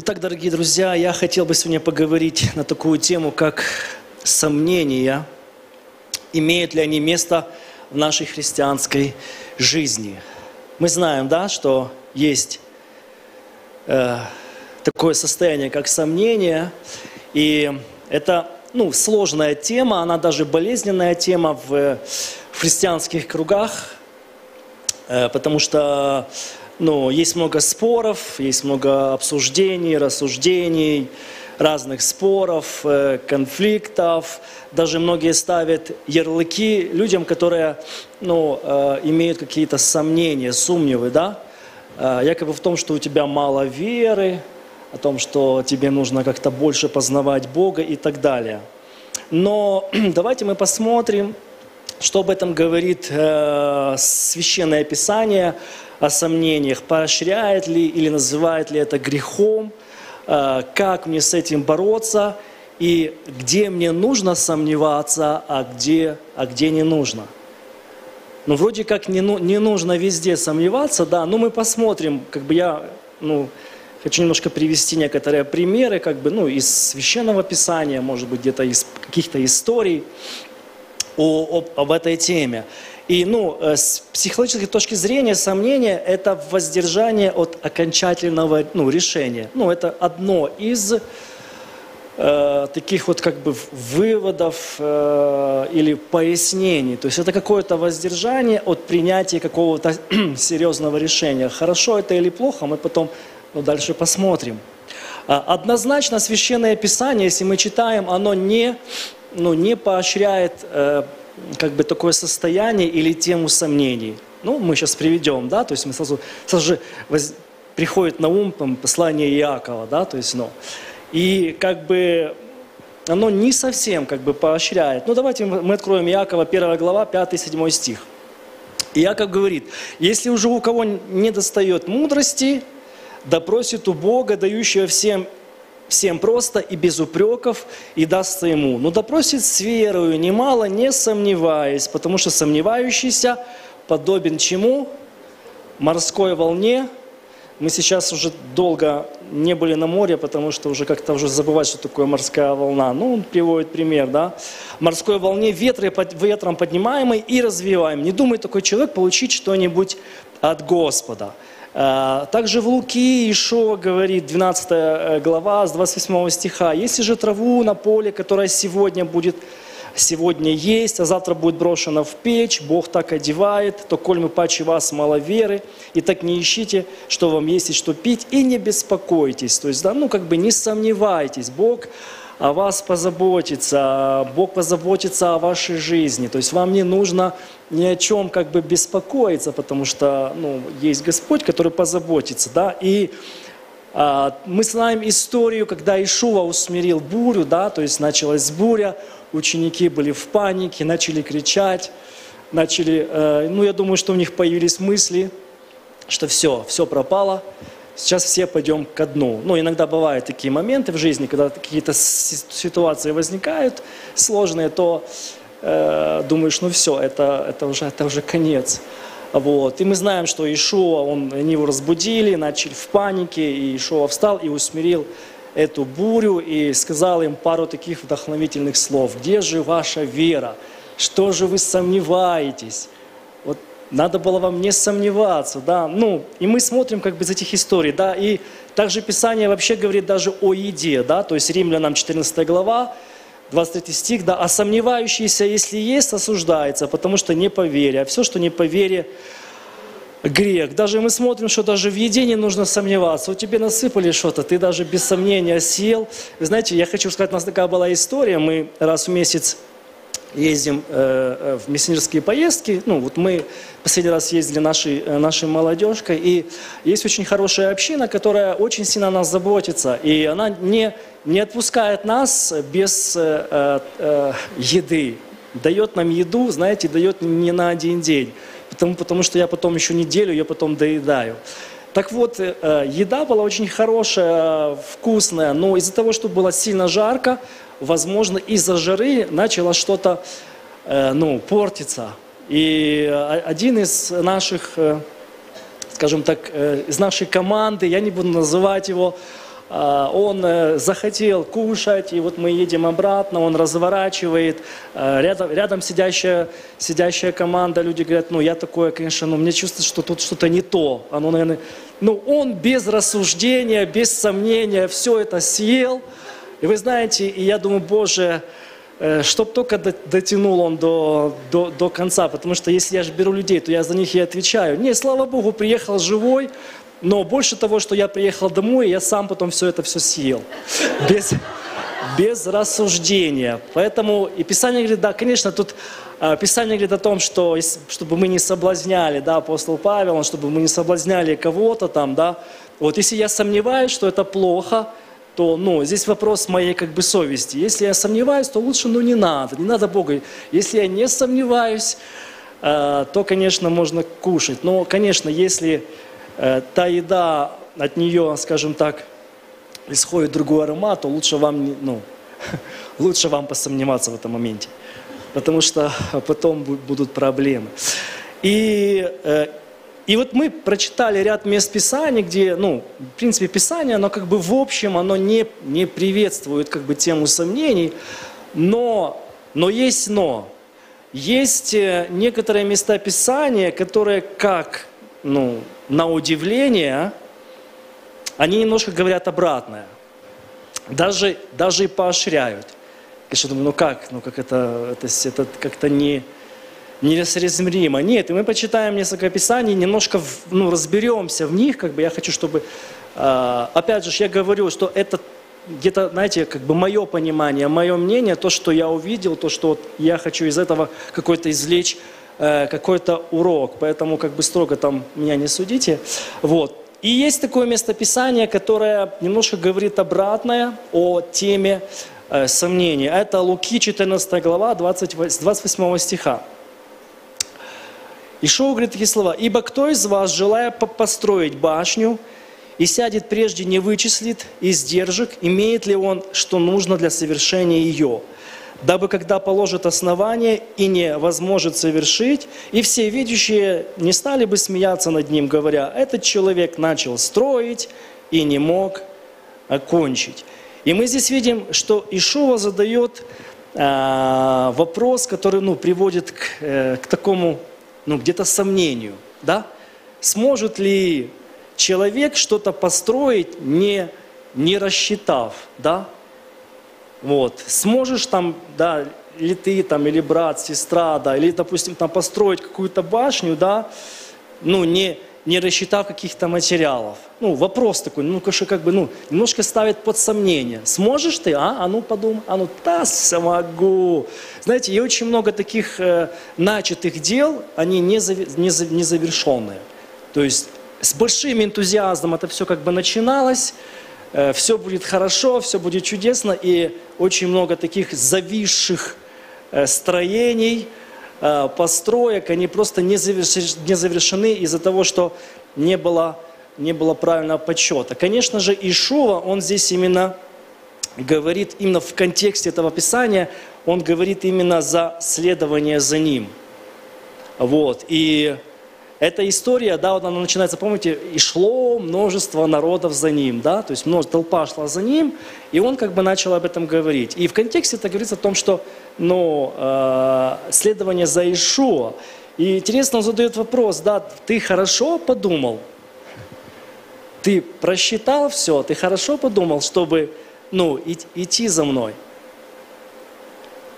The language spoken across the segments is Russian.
Итак, дорогие друзья, я хотел бы сегодня поговорить на такую тему, как сомнения. Имеют ли они место в нашей христианской жизни? Мы знаем, да, что есть э, такое состояние, как сомнение, и это ну, сложная тема, она даже болезненная тема в, в христианских кругах, э, потому что ну, есть много споров, есть много обсуждений, рассуждений, разных споров, э, конфликтов. Даже многие ставят ярлыки людям, которые ну, э, имеют какие-то сомнения, сумневы, да? Э, якобы в том, что у тебя мало веры, о том, что тебе нужно как-то больше познавать Бога и так далее. Но давайте мы посмотрим, что об этом говорит э, Священное Писание? О сомнениях, поощряет ли или называет ли это грехом, э, как мне с этим бороться? И где мне нужно сомневаться, а где, а где не нужно. Ну, вроде как не, ну, не нужно везде сомневаться, да, но мы посмотрим, как бы я, ну, хочу немножко привести некоторые примеры, как бы, ну, из Священного Писания, может быть, где-то из каких-то историй о, об, об этой теме. И ну, э, с психологической точки зрения сомнение – это воздержание от окончательного ну, решения. Ну, это одно из э, таких вот как бы выводов э, или пояснений. То есть это какое-то воздержание от принятия какого-то серьезного решения. Хорошо это или плохо, мы потом ну, дальше посмотрим. А, однозначно Священное Писание, если мы читаем, оно не, ну, не поощряет э, как бы такое состояние или тему сомнений. Ну, мы сейчас приведем, да, то есть мы сразу, сразу же воз, приходит на ум там, послание Иакова, да, то есть, ну, и как бы оно не совсем как бы поощряет. Ну, давайте мы откроем Иакова, 1 глава, 5-7 стих. Иаков говорит, если уже у кого не достает мудрости, да просит у Бога, дающего всем всем просто и без упреков, и дастся ему. Но допросит с верою, немало не сомневаясь, потому что сомневающийся подобен чему? Морской волне. Мы сейчас уже долго не были на море, потому что уже как-то уже забывать, что такое морская волна. Ну, он приводит пример, да. Морской волне ветры, ветром поднимаемой и развиваем. Не думает такой человек получить что-нибудь от Господа. А, также в Луки Ишуа говорит, 12 э, глава, с 28 стиха, «Если же траву на поле, которая сегодня будет сегодня есть, а завтра будет брошена в печь, Бог так одевает, то коль мы паче вас мало веры, и так не ищите, что вам есть и что пить, и не беспокойтесь». То есть, да, ну как бы не сомневайтесь, Бог о вас позаботится, Бог позаботится о вашей жизни. То есть вам не нужно ни о чем как бы беспокоиться, потому что ну, есть Господь, который позаботится. Да? И а, мы знаем историю, когда Ишуа усмирил бурю, да, то есть началась буря, ученики были в панике, начали кричать, начали, э, ну я думаю, что у них появились мысли, что все, все пропало, сейчас все пойдем ко дну. Ну, иногда бывают такие моменты в жизни, когда какие-то ситуации возникают сложные, то э, думаешь, ну все, это, это, уже, это уже конец. Вот. И мы знаем, что Ишуа, он, они его разбудили, начали в панике, и Ишуа встал и усмирил эту бурю и сказал им пару таких вдохновительных слов. «Где же ваша вера? Что же вы сомневаетесь?» Надо было вам не сомневаться, да. Ну, и мы смотрим как бы из этих историй, да. И также Писание вообще говорит даже о еде, да. То есть Римлянам 14 глава, 23 стих, да. А сомневающийся, если есть, осуждается, потому что не по вере. А все, что не по вере, грех. Даже мы смотрим, что даже в еде не нужно сомневаться. Вот тебе насыпали что-то, ты даже без сомнения съел. Вы знаете, я хочу сказать, у нас такая была история. Мы раз в месяц ездим э, э, в миссионерские поездки. Ну, вот мы последний раз ездили нашей, э, нашей молодежкой, и есть очень хорошая община, которая очень сильно о нас заботится, и она не, не отпускает нас без э, э, еды. Дает нам еду, знаете, дает не на один день, потому, потому что я потом еще неделю, я потом доедаю. Так вот, еда была очень хорошая, вкусная, но из-за того, что было сильно жарко, возможно, из-за жары начало что-то э, ну, портиться. И э, один из наших, э, скажем так, из нашей команды, я не буду называть его, он захотел кушать, и вот мы едем обратно, он разворачивает, рядом, рядом сидящая, сидящая команда, люди говорят, ну я такое, конечно, ну мне чувствуется, что тут что-то не то. Оно, наверное, ну он без рассуждения, без сомнения все это съел. И вы знаете, и я думаю, Боже, э, чтоб только дотянул он до, до, до конца, потому что если я же беру людей, то я за них и отвечаю. Не, слава Богу, приехал живой, но больше того, что я приехал домой, я сам потом все это все съел. Без, без рассуждения. Поэтому и Писание говорит, да, конечно, тут э, Писание говорит о том, что чтобы мы не соблазняли, да, апостол Павел, чтобы мы не соблазняли кого-то там, да. Вот если я сомневаюсь, что это плохо, то, ну, здесь вопрос моей как бы совести. Если я сомневаюсь, то лучше, ну, не надо, не надо Бога. Если я не сомневаюсь, э, то, конечно, можно кушать. Но, конечно, если Э, та еда, от нее, скажем так, исходит другой аромат, то лучше вам, ну, лучше вам посомневаться в этом моменте, потому что потом будут проблемы. И, э, и вот мы прочитали ряд мест Писания, где, ну, в принципе, Писание, оно как бы в общем, оно не, не приветствует как бы тему сомнений, но, но есть но. Есть э, некоторые места Писания, которые как, ну, на удивление, они немножко говорят обратное. Даже, даже и поощряют. Я думаю, ну как, ну как это, это, это как-то не, несоизмеримо. Нет, и мы почитаем несколько писаний, немножко ну, разберемся в них, как бы я хочу, чтобы, э, опять же, я говорю, что это где-то, знаете, как бы мое понимание, мое мнение, то, что я увидел, то, что вот я хочу из этого какой-то извлечь Э, какой-то урок, поэтому как бы строго там меня не судите. Вот. И есть такое местописание, которое немножко говорит обратное о теме э, сомнений. Это Луки 14 глава 20, 28 стиха. Ишоу говорит такие слова. «Ибо кто из вас, желая построить башню, и сядет прежде не вычислит издержек, имеет ли он, что нужно для совершения ее?» дабы когда положит основание и не возможет совершить, и все видящие не стали бы смеяться над ним, говоря, этот человек начал строить и не мог окончить. И мы здесь видим, что Ишуа задает э, вопрос, который ну, приводит к, э, к такому, ну, где-то сомнению, да? Сможет ли человек что-то построить, не, не рассчитав, да? Вот. Сможешь там, да, или ты там, или брат, сестра, да, или, допустим, там построить какую-то башню, да, ну, не, не рассчитав каких-то материалов. Ну, вопрос такой, ну, конечно, как бы, ну, немножко ставит под сомнение. Сможешь ты, а? А ну, подумай, а ну, да, смогу. Знаете, и очень много таких э, начатых дел, они не, зави. То есть с большим энтузиазмом это все как бы начиналось, Э, все будет хорошо, все будет чудесно, и очень много таких зависших э, строений, построек, они просто не завершены из-за того, что не было, не было правильного подсчета. Конечно же, Ишува, он здесь именно говорит, именно в контексте этого Писания, он говорит именно за следование за ним. Вот. И эта история, да, вот она начинается, помните, и шло множество народов за ним, да, то есть множество, толпа шла за ним, и он как бы начал об этом говорить. И в контексте это говорится о том, что, ну, э, следование за Ишуа. И интересно, он задает вопрос, да, ты хорошо подумал, ты просчитал все, ты хорошо подумал, чтобы, ну, идти за мной.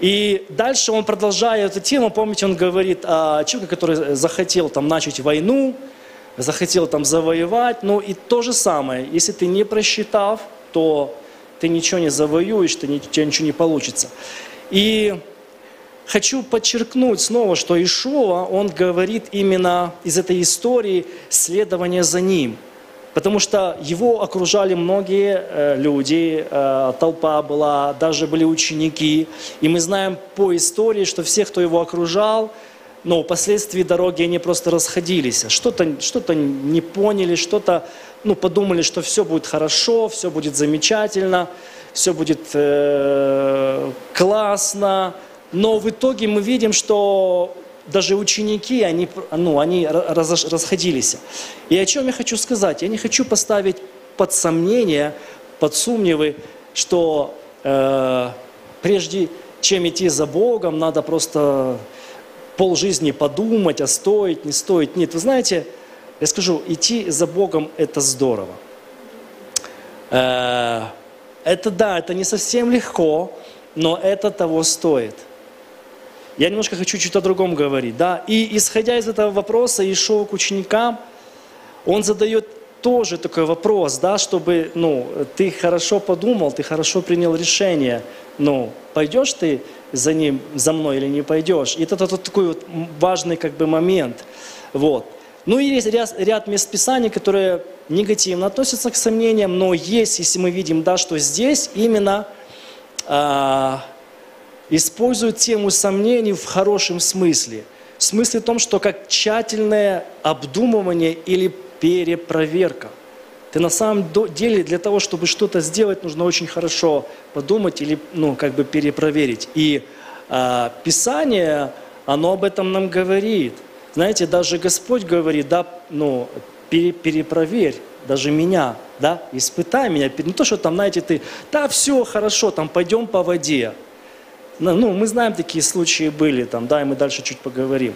И дальше он продолжает эту тему, помните, он говорит о человеке, который захотел там начать войну, захотел там завоевать, ну и то же самое, если ты не просчитав, то ты ничего не завоюешь, ты, у тебя ничего не получится. И хочу подчеркнуть снова, что Ишуа, он говорит именно из этой истории следования за ним – Потому что его окружали многие э, люди, э, толпа была, даже были ученики. И мы знаем по истории, что все, кто его окружал, но впоследствии дороги они просто расходились. Что-то что не поняли, что-то ну, подумали, что все будет хорошо, все будет замечательно, все будет э, классно. Но в итоге мы видим, что даже ученики, они, ну, они расходились. И о чем я хочу сказать? Я не хочу поставить под сомнение подсумнивы, что э, прежде чем идти за Богом, надо просто полжизни подумать, а стоит, не стоит. Нет, вы знаете, я скажу, идти за Богом – это здорово. Э, это да, это не совсем легко, но это того стоит. Я немножко хочу чуть о другом говорить. Да? И исходя из этого вопроса, Ишуа к ученикам, он задает тоже такой вопрос, да, чтобы ну, ты хорошо подумал, ты хорошо принял решение, ну, пойдешь ты за ним, за мной или не пойдешь. И это, это, это такой вот важный как бы момент. Вот. Ну и есть ряд, ряд мест Писаний, которые негативно относятся к сомнениям, но есть, если мы видим, да, что здесь именно а, используют тему сомнений в хорошем смысле. В смысле том, что как тщательное обдумывание или перепроверка. Ты на самом деле для того, чтобы что-то сделать, нужно очень хорошо подумать или ну, как бы перепроверить. И а, Писание, оно об этом нам говорит. Знаете, даже Господь говорит, да, ну, пере, перепроверь, даже меня, да, испытай меня. Не то, что там, знаете, ты, да, все хорошо, там, пойдем по воде. Ну, мы знаем, такие случаи были, там, да, и мы дальше чуть поговорим.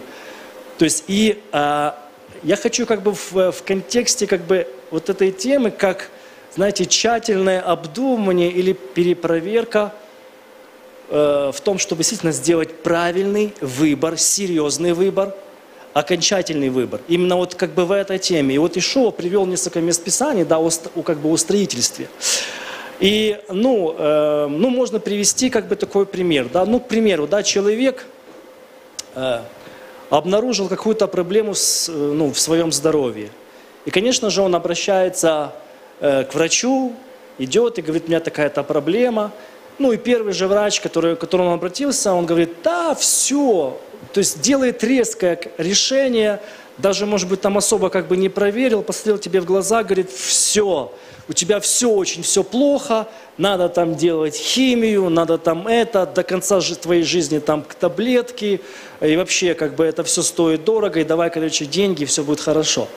То есть, и а, я хочу как бы в, в контексте как бы вот этой темы, как, знаете, тщательное обдумывание или перепроверка э, в том, чтобы действительно сделать правильный выбор, серьезный выбор, окончательный выбор. Именно вот как бы в этой теме. И вот Ишуа привел несколько мест Писаний, да, о, как бы о строительстве. И, ну, э, ну, можно привести как бы такой пример, да, ну, к примеру, да, человек, э, обнаружил какую-то проблему с, э, ну, в своем здоровье. И, конечно же, он обращается э, к врачу, идет и говорит, у меня такая-то проблема. Ну и первый же врач, который, к которому он обратился, он говорит, да, все. То есть делает резкое решение, даже, может быть, там особо как бы не проверил, посмотрел тебе в глаза, говорит, все, у тебя все очень, все плохо, надо там делать химию, надо там это, до конца твоей жизни там таблетки, и вообще как бы это все стоит дорого, и давай, короче, деньги, все будет хорошо.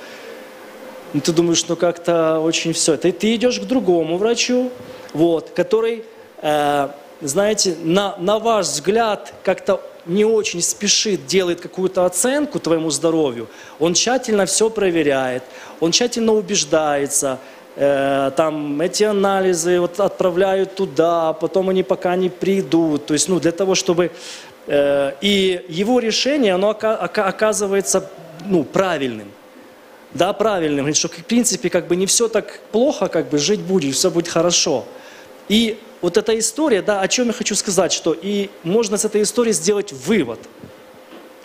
И ты думаешь, ну как-то очень все. Ты, ты идешь к другому врачу, вот, который, э, знаете, на, на ваш взгляд как-то не очень спешит, делает какую-то оценку твоему здоровью, он тщательно все проверяет, он тщательно убеждается, Э, там эти анализы вот отправляют туда, потом они пока не придут. То есть, ну, для того, чтобы... Э, и его решение, оно оказывается, ну, правильным. Да, правильным. Говорит, что, в принципе, как бы не все так плохо, как бы жить будет, все будет хорошо. И вот эта история, да, о чем я хочу сказать, что и можно с этой истории сделать вывод.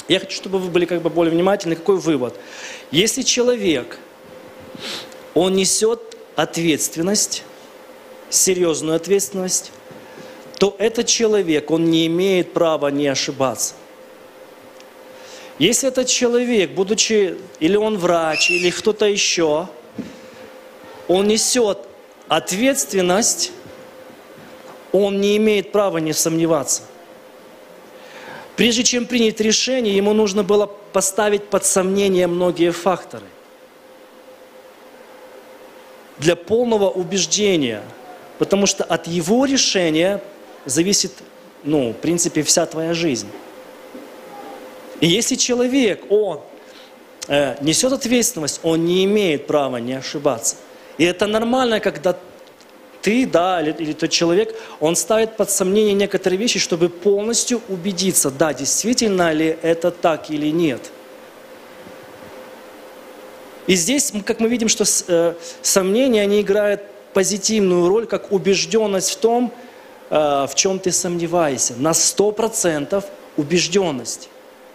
Я хочу, чтобы вы были как бы более внимательны. Какой вывод? Если человек, он несет ответственность, серьезную ответственность, то этот человек, он не имеет права не ошибаться. Если этот человек, будучи, или он врач, или кто-то еще, он несет ответственность, он не имеет права не сомневаться. Прежде чем принять решение, ему нужно было поставить под сомнение многие факторы для полного убеждения, потому что от его решения зависит, ну, в принципе, вся твоя жизнь. И если человек, он э, несет ответственность, он не имеет права не ошибаться. И это нормально, когда ты, да, или, или тот человек, он ставит под сомнение некоторые вещи, чтобы полностью убедиться, да, действительно ли это так или нет – и здесь, как мы видим, что э, сомнения, они играют позитивную роль, как убежденность в том, э, в чем ты сомневаешься. На 100% убежденность.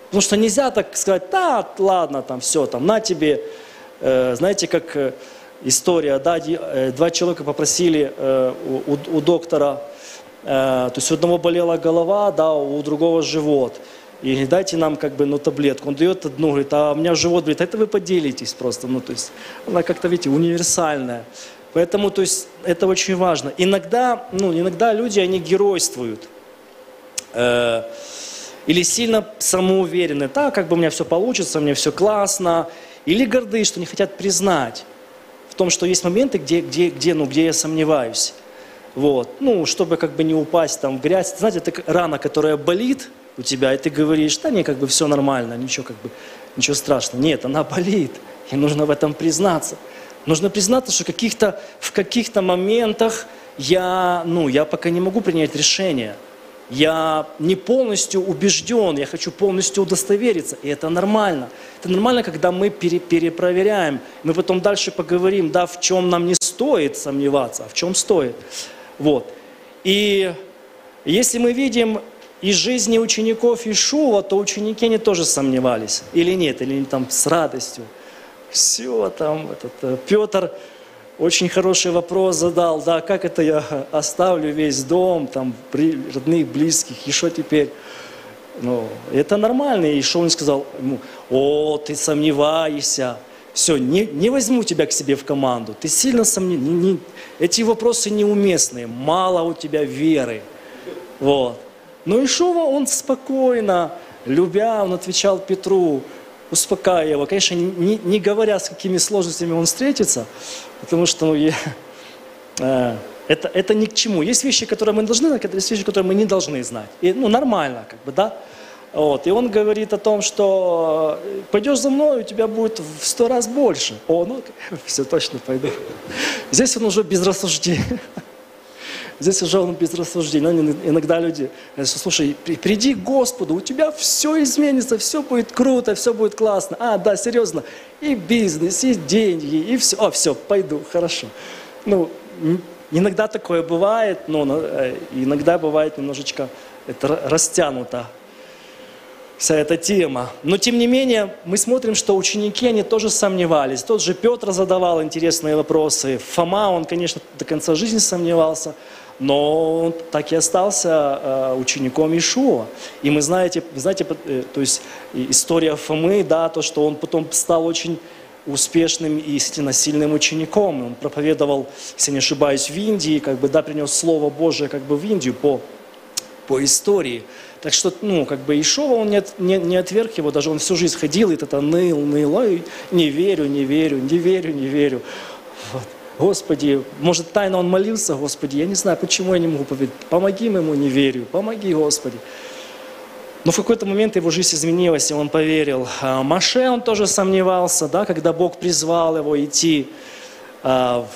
Потому что нельзя так сказать, да, ладно, там все, там, на тебе, э, знаете, как история, да, два человека попросили у, у доктора, то есть у одного болела голова, да, у другого живот и дайте нам как бы, ну, таблетку. Он дает одну, говорит, а у меня живот, говорит, это вы поделитесь просто, ну, то есть, она как-то, видите, универсальная. Поэтому, то есть, это очень важно. Иногда, ну, иногда люди, они геройствуют. Э, или сильно самоуверены, да, как бы у меня все получится, меня все классно. Или горды, что не хотят признать том, что есть моменты, где, где, где, ну, где я сомневаюсь. Вот. Ну, чтобы как бы не упасть там в грязь. Знаете, это рана, которая болит у тебя, и ты говоришь, да не, как бы все нормально, ничего как бы, ничего страшного. Нет, она болит, и нужно в этом признаться. Нужно признаться, что каких-то, в каких-то моментах я, ну, я пока не могу принять решение. Я не полностью убежден, я хочу полностью удостовериться, и это нормально. Это нормально, когда мы пере, перепроверяем. Мы потом дальше поговорим, да, в чем нам не стоит сомневаться, а в чем стоит. Вот. И если мы видим из жизни учеников Ишува, то ученики они тоже сомневались. Или нет, или там с радостью. Все там, этот, э, Петр очень хороший вопрос задал, да, как это я оставлю весь дом, там, родных, близких, и что теперь? Ну, это нормально. И что он сказал ему, о, ты сомневаешься, все, не, не возьму тебя к себе в команду, ты сильно сомневаешься, эти вопросы неуместные, мало у тебя веры. Вот. Но Ишова, он спокойно, любя, он отвечал Петру, успокаивая его. Конечно, не, не говоря, с какими сложностями он встретится, потому что ну, я, э, это, это ни к чему. Есть вещи, которые мы должны знать, есть вещи, которые мы не должны знать. И, ну, нормально, как бы, да. Вот. И он говорит о том, что э, пойдешь за мной, у тебя будет в сто раз больше. О, ну, все точно пойду. Здесь он уже без рассуждения. Здесь уже он без рассуждений. Но иногда люди говорят, слушай, приди к Господу, у тебя все изменится, все будет круто, все будет классно. А, да, серьезно. И бизнес, и деньги, и все. О, все, пойду, хорошо. Ну, иногда такое бывает, но э, иногда бывает немножечко это растянуто вся эта тема. Но тем не менее, мы смотрим, что ученики, они тоже сомневались. Тот же Петр задавал интересные вопросы. Фома, он, конечно, до конца жизни сомневался но он так и остался э, учеником Ишуа. И мы знаете, знаете, э, то есть история Фомы, да, то, что он потом стал очень успешным и истинно сильным учеником. Он проповедовал, если не ошибаюсь, в Индии, как бы, да, принес Слово Божие как бы в Индию по, по истории. Так что, ну, как бы Ишова, он не, не, не отверг его, даже он всю жизнь ходил, и это ныл, ныл, не верю, не верю, не верю, не верю. Вот. Господи, может, тайно он молился, Господи, я не знаю, почему я не могу поверить. Помоги ему, не верю, помоги, Господи. Но в какой-то момент его жизнь изменилась, и он поверил. А Маше, он тоже сомневался, да, когда Бог призвал его идти а,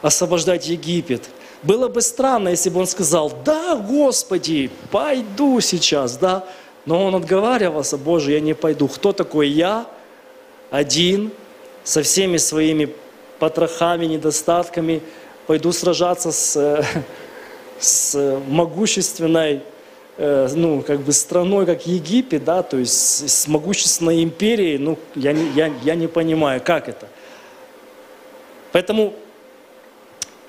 освобождать Египет. Было бы странно, если бы он сказал, да, Господи, пойду сейчас, да. Но он отговаривался, Боже, я не пойду. Кто такой я? Один, со всеми своими потрохами, недостатками, пойду сражаться с, э, с могущественной э, ну, как бы страной, как Египет, да, то есть с могущественной империей, ну, я я, я не понимаю, как это. Поэтому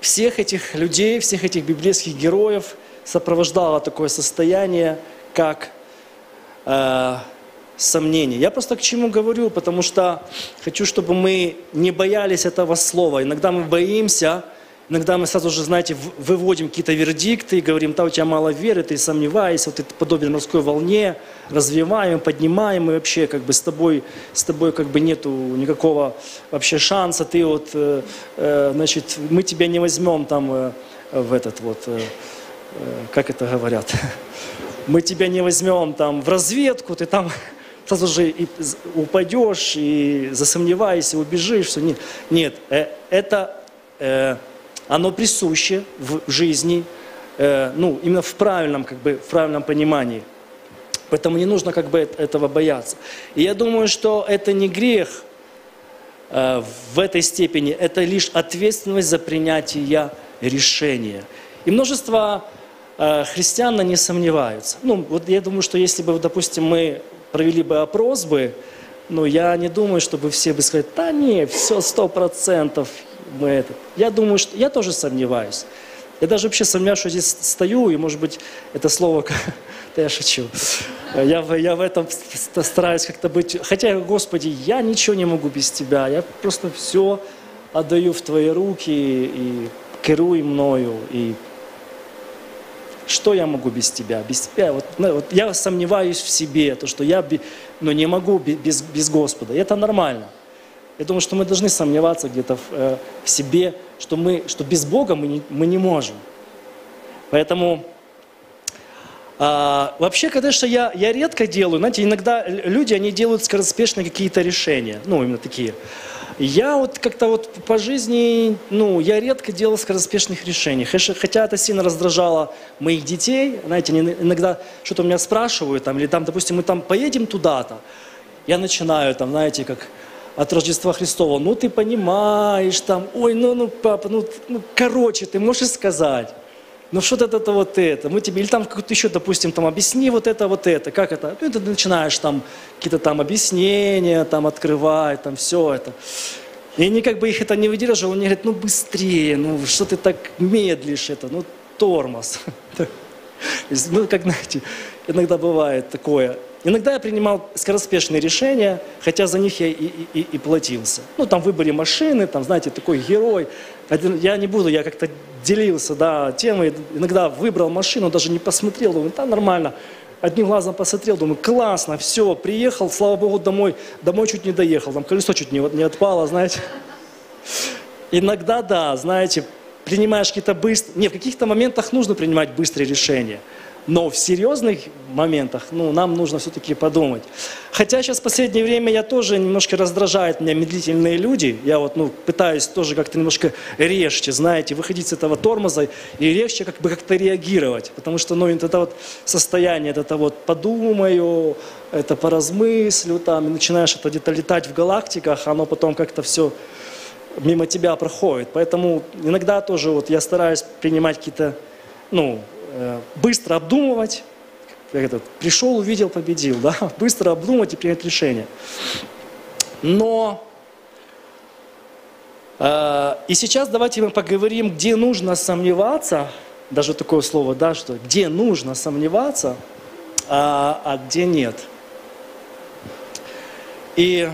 всех этих людей, всех этих библейских героев сопровождало такое состояние, как э, сомнений. Я просто к чему говорю, потому что хочу, чтобы мы не боялись этого слова. Иногда мы боимся, иногда мы сразу же, знаете, выводим какие-то вердикты и говорим, да, у тебя мало веры, ты сомневаешься, вот ты подобен морской волне, развиваем, поднимаем, и вообще как бы с тобой, с тобой как бы нету никакого вообще шанса, ты вот, э, э, значит, мы тебя не возьмем там э, в этот вот, э, э, как это говорят, мы тебя не возьмем там в разведку, ты там сразу же и упадешь, и засомневаешься, убежишь. Все. Нет, нет э, это, э, оно присуще в жизни, э, ну, именно в правильном, как бы, в правильном понимании. Поэтому не нужно как бы этого бояться. И я думаю, что это не грех в этой степени, это лишь ответственность за принятие решения. И множество христиан не сомневаются. Ну, вот я думаю, что если бы, допустим, мы провели бы опрос бы, но я не думаю, чтобы все бы сказали, да не, все сто процентов мы это. Я думаю, что я тоже сомневаюсь. Я даже вообще сомневаюсь, что здесь стою, и, может быть, это слово, да я шучу. Я, я в этом стараюсь как-то быть. Хотя, Господи, я ничего не могу без Тебя. Я просто все отдаю в Твои руки и керуй мною, и что я могу без тебя? Без тебя. Вот, ну, вот я сомневаюсь в себе, то, что я ну, не могу без, без Господа. Это нормально. я думаю, что мы должны сомневаться где-то в, э, в себе, что, мы, что без Бога мы не, мы не можем. Поэтому а, вообще, конечно, я, я редко делаю, знаете, иногда люди, они делают скороспешно какие-то решения, ну, именно такие. Я вот как-то вот по жизни, ну, я редко делал скороспешных решений. Хотя это сильно раздражало моих детей. Знаете, иногда что-то меня спрашивают, там, или там, допустим, мы там поедем туда-то. Я начинаю, там, знаете, как от Рождества Христова, ну, ты понимаешь, там, ой, ну, ну, папа, ну, ну короче, ты можешь сказать ну что-то это вот это, мы тебе, или там какой-то еще, допустим, там объясни вот это, вот это, как это, ну ты начинаешь там какие-то там объяснения, там открывать, там все это. И они как бы их это не выдерживали, они говорят, ну быстрее, ну что ты так медлишь это, ну тормоз. Ну, как знаете, иногда бывает такое. Иногда я принимал скороспешные решения, хотя за них я и, и, и платился. Ну, там в выборе машины, там, знаете, такой герой. Я не буду, я как-то делился, да, темой. Иногда выбрал машину, даже не посмотрел, думаю, да, нормально. Одним глазом посмотрел, думаю, классно, все, приехал, слава богу, домой, домой чуть не доехал, там колесо чуть не, не отпало, знаете. Иногда, да, знаете, принимаешь какие-то быстрые... Не, в каких-то моментах нужно принимать быстрые решения. Но в серьезных моментах, ну, нам нужно все-таки подумать. Хотя сейчас в последнее время я тоже немножко раздражает меня медлительные люди. Я вот, ну, пытаюсь тоже как-то немножко резче, знаете, выходить с этого тормоза и резче как бы как-то реагировать. Потому что, ну, это вот состояние, это вот подумаю, это поразмыслю, там, и начинаешь это где-то летать в галактиках, оно потом как-то все мимо тебя проходит. Поэтому иногда тоже вот я стараюсь принимать какие-то, ну, быстро обдумывать. Как этот, пришел, увидел, победил, да? Быстро обдумать и принять решение. Но э, и сейчас давайте мы поговорим, где нужно сомневаться, даже такое слово, да, что где нужно сомневаться, а, а где нет. И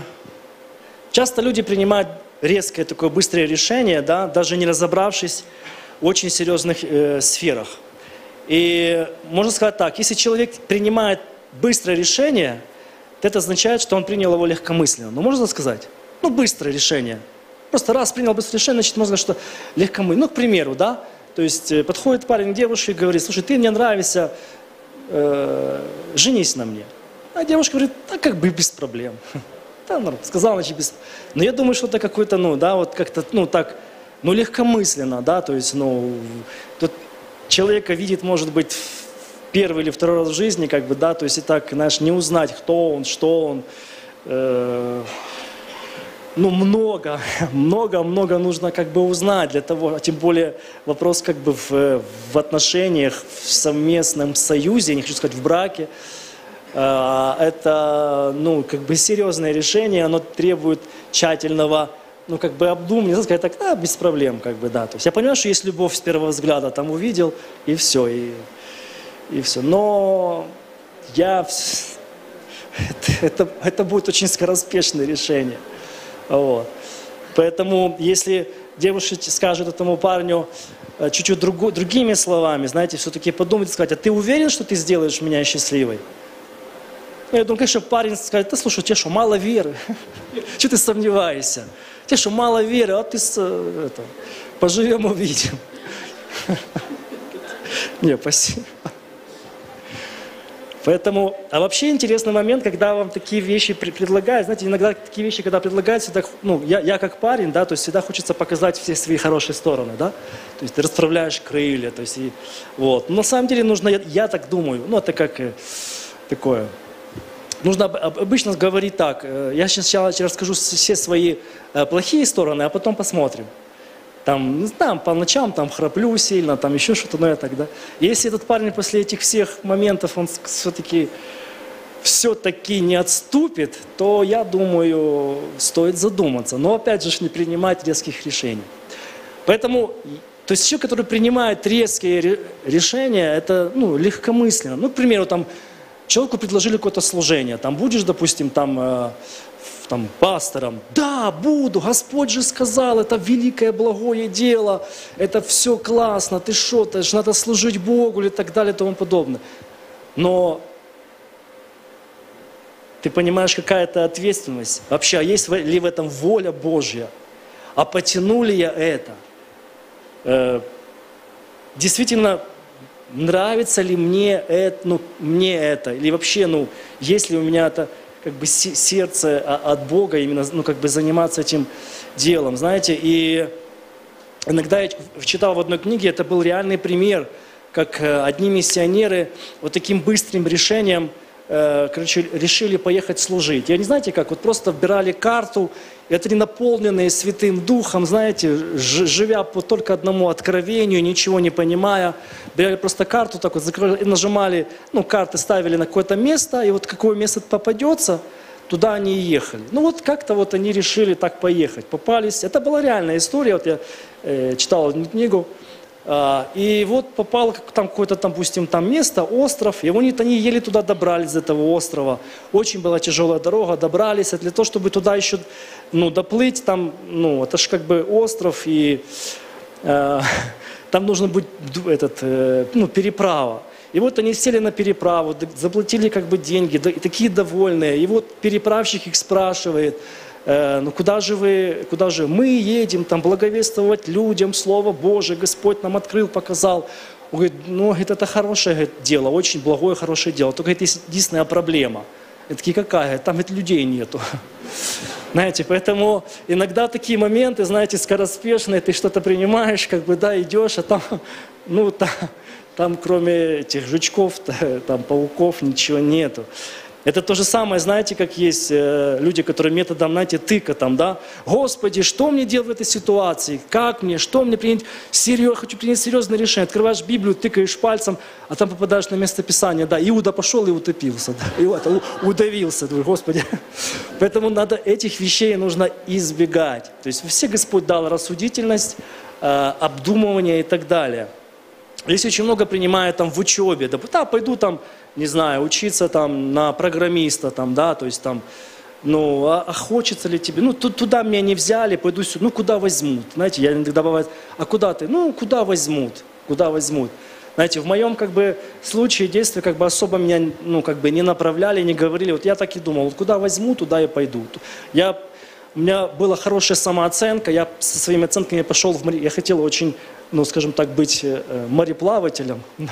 часто люди принимают резкое такое быстрое решение, да, даже не разобравшись в очень серьезных э, сферах. И можно сказать так, если человек принимает быстрое решение, то это означает, что он принял его легкомысленно. Ну, можно сказать? Ну, быстрое решение. Просто раз принял быстрое решение, значит, можно сказать, что легкомысленно. Ну, к примеру, да, то есть э, подходит парень к девушке и говорит, слушай, ты мне нравишься, э, женись на мне. А девушка говорит, да как бы без проблем. Да, ну, сказал, значит, без... Но я думаю, что это какой-то, ну, да, вот как-то, ну, так, ну, легкомысленно, да, то есть, ну, тут человека видит, может быть, первый или второй раз в жизни, как бы, да, то есть и так, знаешь, не узнать, кто он, что он, э, ну, много, много, много нужно как бы узнать для того, а тем более вопрос как бы в, в отношениях, в совместном союзе, не хочу сказать в браке, э, это, ну, как бы серьезное решение, оно требует тщательного ну, как бы обдуманно, не сказать так, да, без проблем, как бы, да. То есть я понимаю, что есть любовь с первого взгляда, там увидел, и все, и, и все. Но я... Это, это, будет очень скороспешное решение. Вот. Поэтому, если девушка скажет этому парню э, чуть-чуть другу, другими словами, знаете, все-таки подумать и сказать, а ты уверен, что ты сделаешь меня счастливой? Я думаю, конечно, парень скажет, да слушай, тебе что, мало веры? Что ты сомневаешься? Те, что мало веры, а ты это, поживем, увидим. Не, спасибо. Поэтому, а вообще интересный момент, когда вам такие вещи предлагают, знаете, иногда такие вещи, когда предлагают, всегда, ну, я, я как парень, да, то есть всегда хочется показать все свои хорошие стороны, да, то есть ты расправляешь крылья, то есть, и, вот. Но на самом деле нужно, я, я так думаю, ну, это как э, такое, Нужно обычно говорить так, э, я сначала расскажу все свои э, плохие стороны, а потом посмотрим. Там, не знаю, по ночам там храплю сильно, там еще что-то, но я тогда. Если этот парень после этих всех моментов, он все-таки все-таки не отступит, то я думаю, стоит задуматься. Но опять же, не принимать резких решений. Поэтому, то есть человек, который принимает резкие решения, это ну, легкомысленно. Ну, к примеру, там, Человеку предложили какое-то служение, там будешь, допустим, там, э, там пастором. Да, буду, Господь же сказал, это великое благое дело, это все классно, ты что, это же надо служить Богу или так далее и тому подобное. Но Ты понимаешь, какая это ответственность? Вообще, а есть ли в этом воля Божья? А потяну ли я это? Э, действительно, нравится ли мне это, ну, мне это? Или вообще, ну, есть ли у меня это как бы сердце от Бога именно, ну, как бы заниматься этим делом, знаете? И иногда я читал в одной книге, это был реальный пример, как э, одни миссионеры вот таким быстрым решением – короче, решили поехать служить. Я не знаете как, вот просто вбирали карту, это не наполненные Святым Духом, знаете, живя по только одному откровению, ничего не понимая, брали просто карту, так вот закрыли, нажимали, ну, карты ставили на какое-то место, и вот какое место попадется, туда они и ехали. Ну вот как-то вот они решили так поехать, попались. Это была реальная история, вот я э, читал одну книгу, и вот попал там какое-то, там, допустим, там место, остров, и они, они еле туда добрались до этого острова. Очень была тяжелая дорога, добрались, а для того, чтобы туда еще ну, доплыть, там, ну, это же как бы остров, и э, там нужно быть этот, э, ну, переправа. И вот они сели на переправу, заплатили как бы деньги, такие довольные. И вот переправщик их спрашивает, ну куда же вы, куда же мы едем там благовествовать людям Слово Божие, Господь нам открыл, показал. Он говорит, ну говорит, это хорошее говорит, дело, очень благое, хорошее дело, только это единственная проблема. И такие, какая? Там ведь людей нету. Знаете, поэтому иногда такие моменты, знаете, скороспешные, ты что-то принимаешь, как бы, да, идешь, а там, ну, там, там кроме этих жучков, там, пауков, ничего нету. Это то же самое, знаете, как есть э, люди, которые методом, знаете, тыка там, да, Господи, что мне делать в этой ситуации, как мне, что мне принять серьезно, хочу принять серьезное решение. Открываешь Библию, тыкаешь пальцем, а там попадаешь на место Писания, да, Иуда пошел и утопился, да, и вот, удавился, думаю, Господи. Поэтому надо этих вещей нужно избегать. То есть все Господь дал рассудительность, э, обдумывание и так далее. Если очень много принимают там в учебе, да, да, пойду там не знаю, учиться там на программиста, там, да, то есть там, ну, а, а хочется ли тебе, ну, тут, туда меня не взяли, пойду сюда, ну, куда возьмут, знаете, я иногда бывает, а куда ты, ну, куда возьмут, куда возьмут. Знаете, в моем как бы случае действия как бы особо меня ну, как бы не направляли, не говорили. Вот я так и думал, вот куда возьму, туда и пойду. Я, у меня была хорошая самооценка, я со своими оценками пошел в море. Я хотел очень, ну скажем так, быть э, мореплавателем.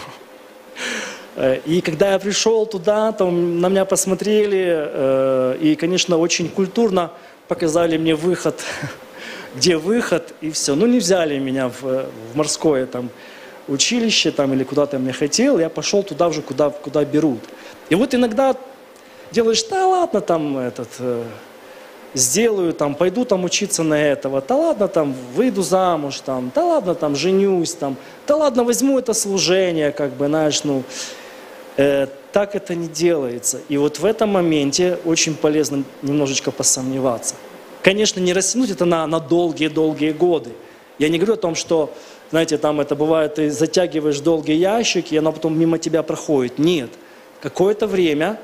Э, и когда я пришел туда, там на меня посмотрели э, и, конечно, очень культурно показали мне выход, где выход, и все. Ну, не взяли меня в, в морское там училище там, или куда-то я хотел, я пошел туда уже, куда, куда берут. И вот иногда делаешь, да ладно, там этот, э, сделаю, там, пойду там учиться на этого, да ладно, там, выйду замуж, там, да ладно, там, женюсь, там, да ладно, возьму это служение, как бы, знаешь, ну, так это не делается. И вот в этом моменте очень полезно немножечко посомневаться. Конечно, не растянуть это на, на долгие-долгие годы. Я не говорю о том, что, знаете, там это бывает, ты затягиваешь долгий ящик, и оно потом мимо тебя проходит. Нет. Какое-то время,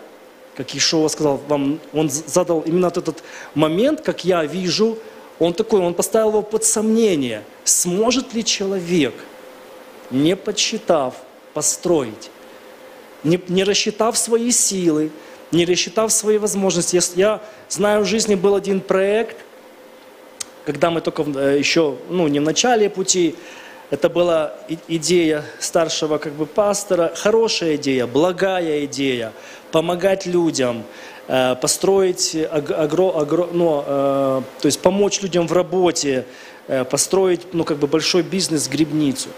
как Ишуа сказал вам, он задал именно этот момент, как я вижу, он такой, он поставил его под сомнение, сможет ли человек, не подсчитав, построить не, не рассчитав свои силы, не рассчитав свои возможности. Я знаю, в жизни был один проект, когда мы только э, еще, ну, не в начале пути, это была идея старшего как бы пастора, хорошая идея, благая идея, помогать людям, э, построить, агро, агро, ну, э, то есть помочь людям в работе, построить ну, как бы большой бизнес, грибницу.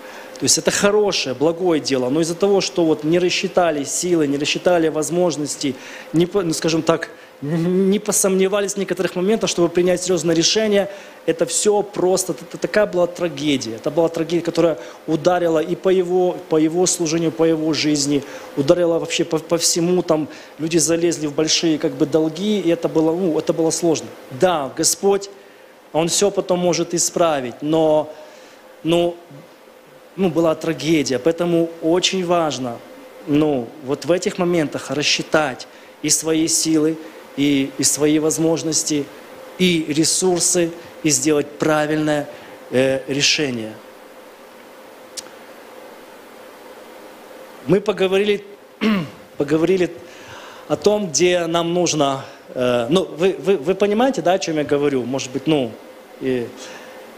То есть это хорошее, благое дело, но из-за того, что вот не рассчитали силы, не рассчитали возможности, не, ну, скажем так, не посомневались в некоторых моментах, чтобы принять серьезное решение, это все просто, это такая была трагедия. Это была трагедия, которая ударила и по его, по его служению, по его жизни, ударила вообще по, по всему, там люди залезли в большие как бы долги, и это было, ну, это было сложно. Да, Господь, Он все потом может исправить, но, но ну, была трагедия. Поэтому очень важно, ну, вот в этих моментах рассчитать и свои силы, и, и свои возможности, и ресурсы, и сделать правильное э, решение. Мы поговорили, поговорили о том, где нам нужно... Э, ну, вы, вы, вы понимаете, да, о чем я говорю? Может быть, ну... И,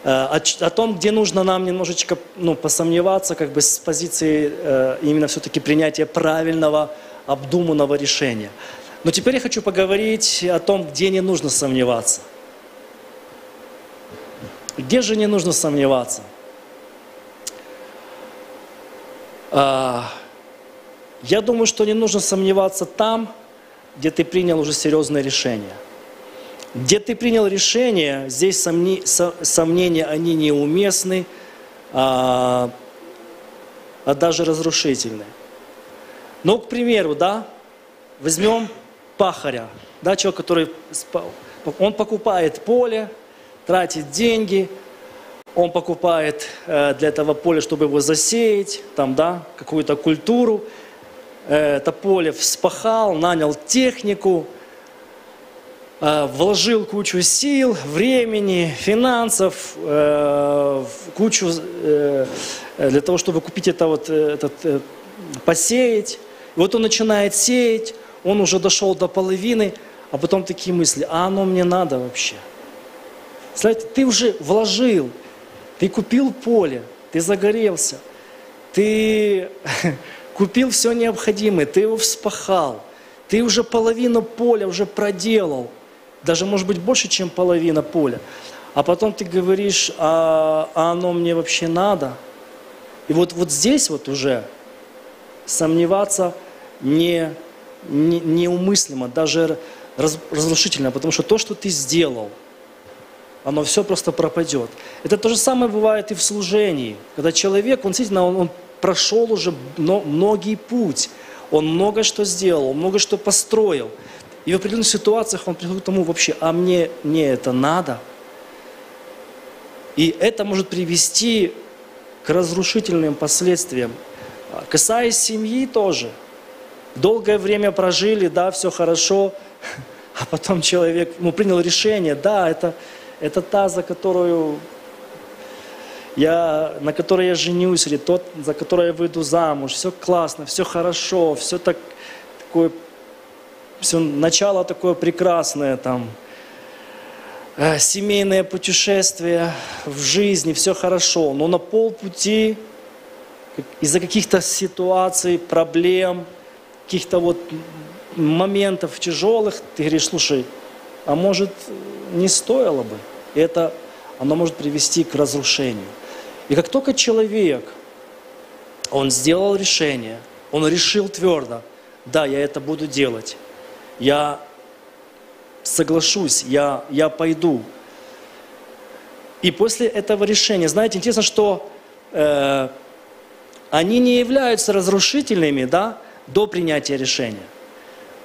о, о том, где нужно нам немножечко ну, посомневаться, как бы с позиции э, именно все-таки принятия правильного, обдуманного решения. Но теперь я хочу поговорить о том, где не нужно сомневаться. Где же не нужно сомневаться? А, я думаю, что не нужно сомневаться там, где ты принял уже серьезное решение. Где ты принял решение, здесь сомни, сомнения, они неуместны, а, а даже разрушительны. Ну, к примеру, да, возьмем пахаря, да, человек, который он покупает поле, тратит деньги, он покупает э, для этого поля, чтобы его засеять, там, да, какую-то культуру, э, это поле вспахал, нанял технику, вложил кучу сил, времени, финансов, кучу для того, чтобы купить это вот, этот, посеять. И вот он начинает сеять, он уже дошел до половины, а потом такие мысли, а оно мне надо вообще? Знаете, ты уже вложил, ты купил поле, ты загорелся, ты купил все необходимое, ты его вспахал, ты уже половину поля уже проделал, даже может быть больше, чем половина поля. А потом ты говоришь, а, а оно мне вообще надо? И вот, вот здесь вот уже сомневаться не, не, неумыслимо, даже раз, разрушительно, потому что то, что ты сделал, оно все просто пропадет. Это то же самое бывает и в служении, когда человек, он действительно, он, он прошел уже многие путь, он много что сделал, много что построил. И в определенных ситуациях он приходит к тому вообще, а мне, мне это надо? И это может привести к разрушительным последствиям Касаясь семьи тоже. Долгое время прожили, да, все хорошо, а потом человек ну, принял решение, да, это, это та, за которую я, на которой я женюсь, или тот, за которой я выйду замуж, все классно, все хорошо, все так, такое, все начало такое прекрасное там, э, семейное путешествие в жизни, все хорошо, но на полпути из-за каких-то ситуаций, проблем, каких-то вот моментов тяжелых, ты говоришь, слушай, а может не стоило бы? И это, оно может привести к разрушению. И как только человек, он сделал решение, он решил твердо, да, я это буду делать, я соглашусь, я, я пойду. И после этого решения, знаете, интересно, что э, они не являются разрушительными да, до принятия решения.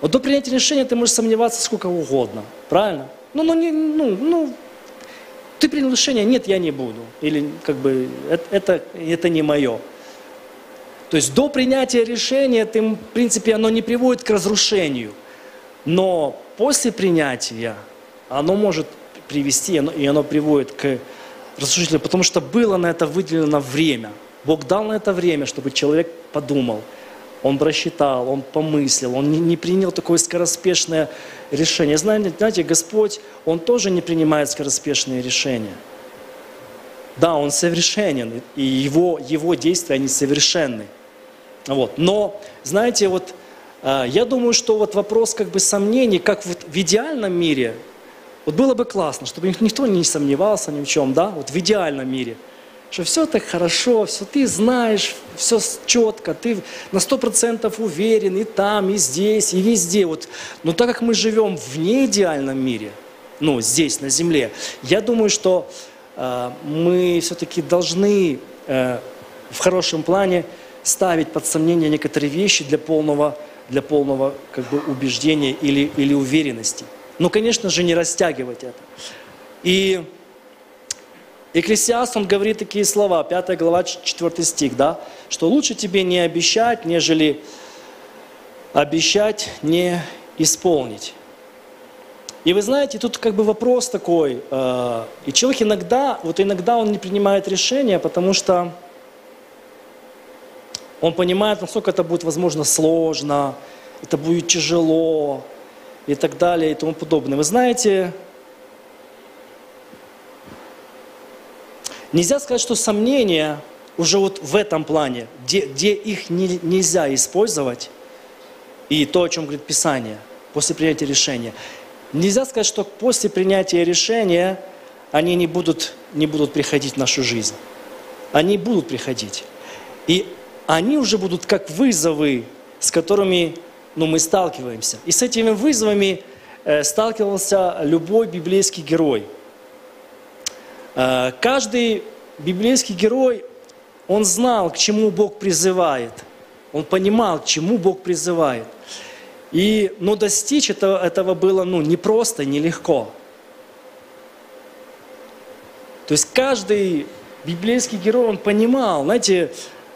Вот до принятия решения ты можешь сомневаться сколько угодно, правильно? Ну, ну, не, ну, ну, ты принял решение, нет, я не буду. Или как бы это, это, это не мое. То есть до принятия решения, ты, в принципе, оно не приводит к разрушению. Но после принятия оно может привести, и оно, приводит к разрушению, потому что было на это выделено время – Бог дал на это время, чтобы человек подумал, он просчитал, он помыслил, он не, принял такое скороспешное решение. Знаете, знаете, Господь, Он тоже не принимает скороспешные решения. Да, Он совершенен, и Его, его действия, они совершенны. Вот. Но, знаете, вот я думаю, что вот вопрос как бы сомнений, как вот в идеальном мире, вот было бы классно, чтобы никто не сомневался ни в чем, да, вот в идеальном мире – что все так хорошо, все ты знаешь, все четко, ты на сто процентов уверен и там, и здесь, и везде. Вот. Но так как мы живем в неидеальном мире, ну, здесь, на земле, я думаю, что э, мы все-таки должны э, в хорошем плане ставить под сомнение некоторые вещи для полного, для полного как бы, убеждения или, или уверенности. Но, конечно же, не растягивать это. И Экклесиаст, он говорит такие слова, 5 глава, 4 стих, да, что лучше тебе не обещать, нежели обещать не исполнить. И вы знаете, тут как бы вопрос такой, э, и человек иногда, вот иногда он не принимает решения, потому что он понимает, насколько это будет, возможно, сложно, это будет тяжело и так далее и тому подобное. Вы знаете, нельзя сказать, что сомнения уже вот в этом плане, где, где их не, нельзя использовать, и то, о чем говорит Писание, после принятия решения. Нельзя сказать, что после принятия решения они не будут, не будут приходить в нашу жизнь. Они будут приходить. И они уже будут как вызовы, с которыми ну, мы сталкиваемся. И с этими вызовами э, сталкивался любой библейский герой. Э, каждый библейский герой, он знал, к чему Бог призывает. Он понимал, к чему Бог призывает. И, но достичь этого, этого было ну, непросто, нелегко. То есть каждый библейский герой, он понимал, знаете,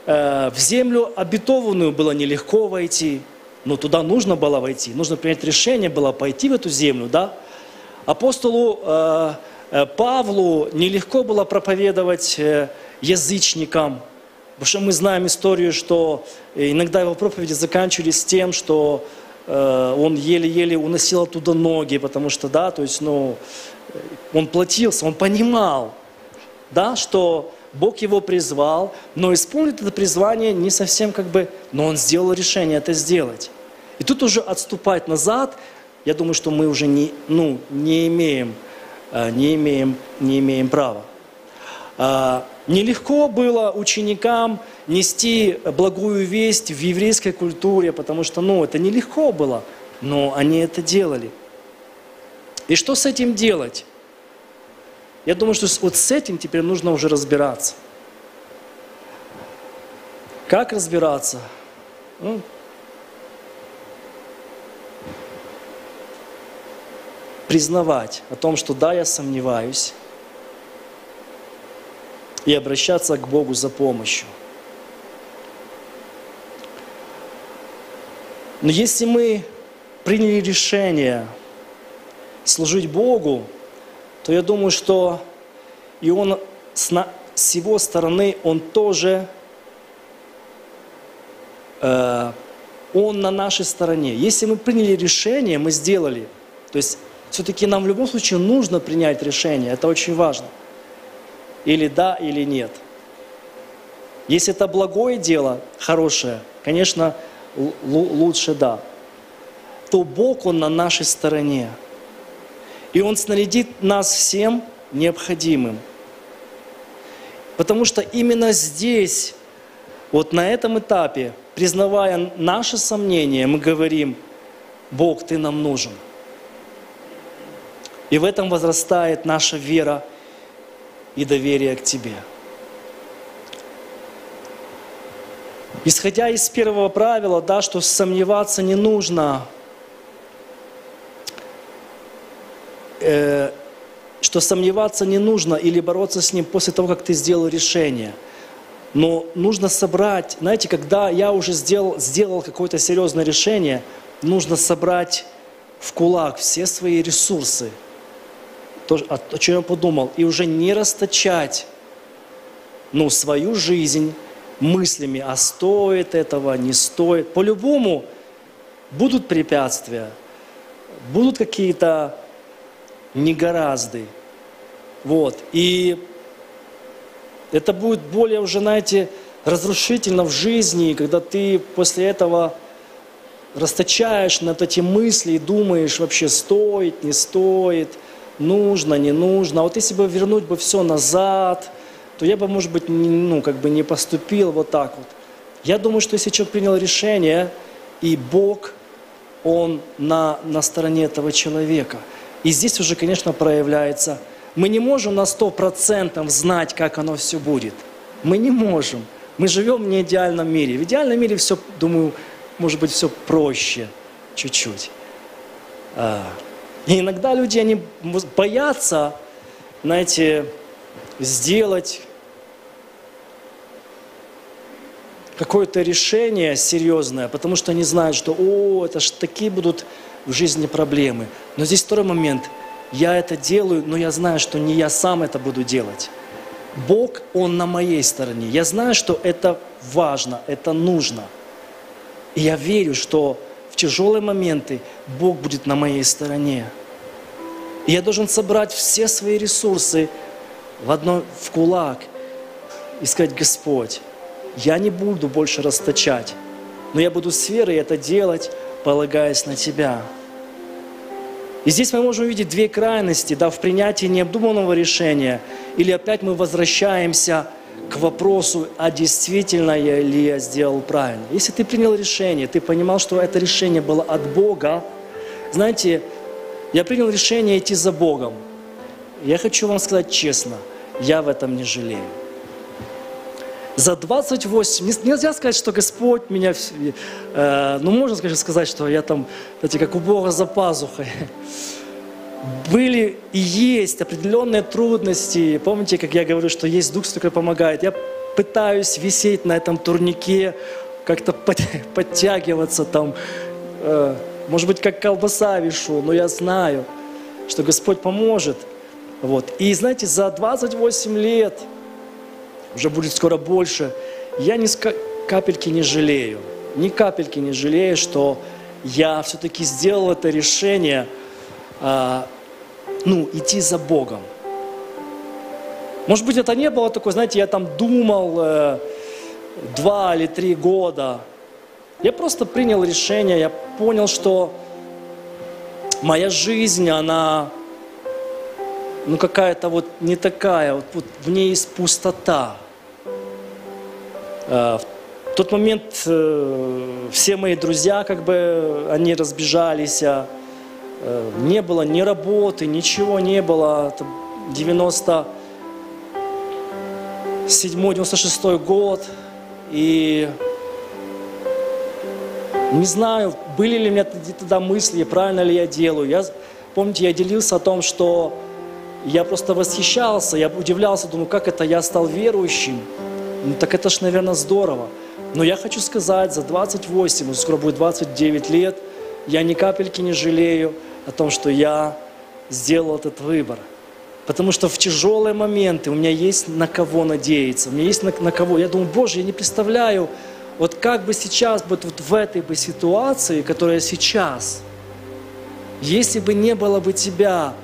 в землю обетованную было нелегко войти, но туда нужно было войти, нужно принять решение было пойти в эту землю, да. Апостолу э, э, Павлу нелегко было проповедовать язычникам, потому что мы знаем историю, что иногда его проповеди заканчивались тем, что Э, он еле-еле уносил оттуда ноги, потому что, да, то есть, ну, он платился, он понимал, да, что Бог его призвал, но исполнить это призвание не совсем как бы, но он сделал решение это сделать. И тут уже отступать назад, я думаю, что мы уже не, ну, не имеем, э, не имеем, не имеем права. А, нелегко было ученикам нести благую весть в еврейской культуре, потому что, ну, это нелегко было, но они это делали. И что с этим делать? Я думаю, что вот с этим теперь нужно уже разбираться. Как разбираться? Ну, признавать о том, что да, я сомневаюсь, и обращаться к Богу за помощью. Но если мы приняли решение служить Богу, то я думаю, что и Он с, на, с его стороны, Он тоже, э, Он на нашей стороне. Если мы приняли решение, мы сделали. То есть все-таки нам в любом случае нужно принять решение, это очень важно. Или да, или нет. Если это благое дело, хорошее, конечно, лучше да, то Бог, Он на нашей стороне. И Он снарядит нас всем необходимым. Потому что именно здесь, вот на этом этапе, признавая наши сомнения, мы говорим, Бог, Ты нам нужен. И в этом возрастает наша вера и доверие к Тебе. Исходя из первого правила, да, что сомневаться не нужно, э, что сомневаться не нужно или бороться с ним после того, как ты сделал решение. Но нужно собрать, знаете, когда я уже сделал, сделал какое-то серьезное решение, нужно собрать в кулак все свои ресурсы, то, о, о чем я подумал, и уже не расточать ну, свою жизнь, мыслями, а стоит этого, не стоит. По-любому будут препятствия, будут какие-то негоразды. Вот. И это будет более уже, знаете, разрушительно в жизни, когда ты после этого расточаешь над эти мысли и думаешь вообще стоит, не стоит, нужно, не нужно. А вот если бы вернуть бы все назад – то я бы, может быть, ну, как бы не поступил вот так вот. Я думаю, что если человек принял решение, и Бог, Он на, на стороне этого человека. И здесь уже, конечно, проявляется, мы не можем на сто процентов знать, как оно все будет. Мы не можем. Мы живем в неидеальном мире. В идеальном мире все, думаю, может быть, все проще чуть-чуть. А, и иногда люди, они боятся, знаете, сделать какое-то решение серьезное, потому что они знают, что о, это ж такие будут в жизни проблемы. Но здесь второй момент. Я это делаю, но я знаю, что не я сам это буду делать. Бог, Он на моей стороне. Я знаю, что это важно, это нужно. И я верю, что в тяжелые моменты Бог будет на моей стороне. И я должен собрать все свои ресурсы в одно в кулак и сказать, Господь, я не буду больше расточать, но я буду с верой это делать, полагаясь на Тебя. И здесь мы можем увидеть две крайности, да, в принятии необдуманного решения, или опять мы возвращаемся к вопросу, а действительно я ли я сделал правильно. Если ты принял решение, ты понимал, что это решение было от Бога, знаете, я принял решение идти за Богом. Я хочу вам сказать честно, я в этом не жалею. За 28, нельзя сказать, что Господь меня, э, ну можно конечно сказать, что я там, знаете, как у Бога за пазухой. Были и есть определенные трудности. Помните, как я говорю, что есть Дух, который помогает. Я пытаюсь висеть на этом турнике, как-то подтягиваться там, э, может быть, как колбаса вешу, но я знаю, что Господь поможет. Вот. И знаете, за 28 лет, уже будет скоро больше, я ни капельки не жалею, ни капельки не жалею, что я все-таки сделал это решение, а, ну, идти за Богом. Может быть, это не было такое, знаете, я там думал э, два или три года, я просто принял решение, я понял, что моя жизнь, она ну какая-то вот не такая, вот, вот в ней есть пустота. Э, в тот момент э, все мои друзья, как бы, они разбежались, а, э, не было ни работы, ничего не было. Это 97-96 год, и не знаю, были ли у меня тогда мысли, правильно ли я делаю. Я, помните, я делился о том, что я просто восхищался, я удивлялся, думаю, как это я стал верующим. Ну так это ж, наверное, здорово. Но я хочу сказать, за 28, ну, скоро будет 29 лет, я ни капельки не жалею о том, что я сделал этот выбор. Потому что в тяжелые моменты у меня есть на кого надеяться, у меня есть на, на кого. Я думаю, Боже, я не представляю, вот как бы сейчас, вот, вот в этой бы ситуации, которая сейчас, если бы не было бы тебя,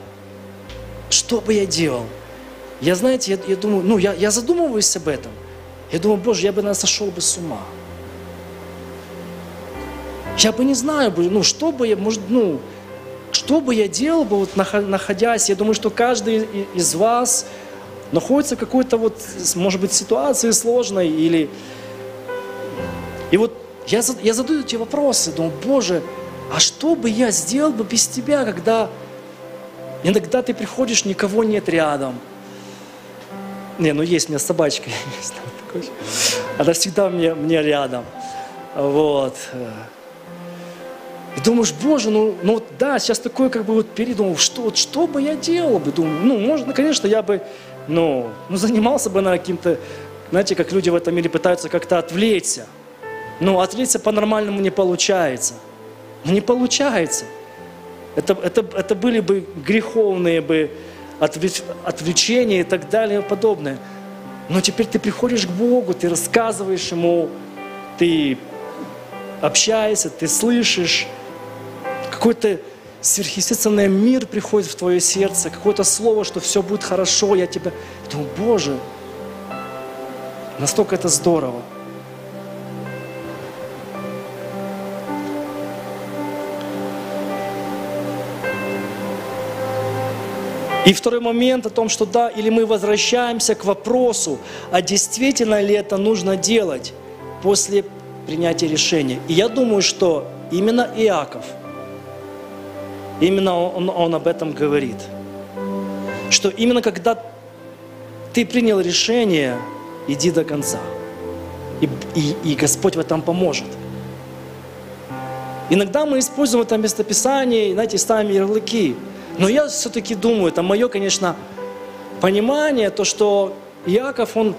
что бы я делал? Я, знаете, я, я думаю, ну, я, я задумываюсь об этом. Я думаю, Боже, я бы, наверное, сошел бы с ума. Я бы не знаю, ну, что бы я, может, ну, что бы я делал бы, вот, находясь, я думаю, что каждый из вас находится в какой-то вот, может быть, ситуации сложной или и вот я, я задаю эти вопросы, думаю, Боже, а что бы я сделал бы без Тебя, когда иногда ты приходишь, никого нет рядом. Не, ну есть у меня собачка, она всегда мне, мне рядом. Вот. И думаешь, Боже, ну, ну вот да, сейчас такое как бы вот передумал, что, вот, что бы я делал бы? Думаю, ну, можно, конечно, я бы, ну, ну занимался бы на каким-то, знаете, как люди в этом мире пытаются как-то отвлечься. Но отвлечься по-нормальному не получается. Не получается. Это, это, это были бы греховные бы отвлеч, отвлечения и так далее и подобное. Но теперь ты приходишь к Богу, ты рассказываешь Ему, ты общаешься, ты слышишь, какой-то сверхъестественный мир приходит в твое сердце, какое-то слово, что все будет хорошо, я тебя... думаю, Боже, настолько это здорово. И второй момент о том, что да, или мы возвращаемся к вопросу, а действительно ли это нужно делать после принятия решения. И я думаю, что именно Иаков, именно он, он об этом говорит. Что именно когда ты принял решение, иди до конца. И, и, и Господь в этом поможет. Иногда мы используем это местописание, знаете, ставим ярлыки – но я все-таки думаю, это мое, конечно, понимание, то, что Иаков, он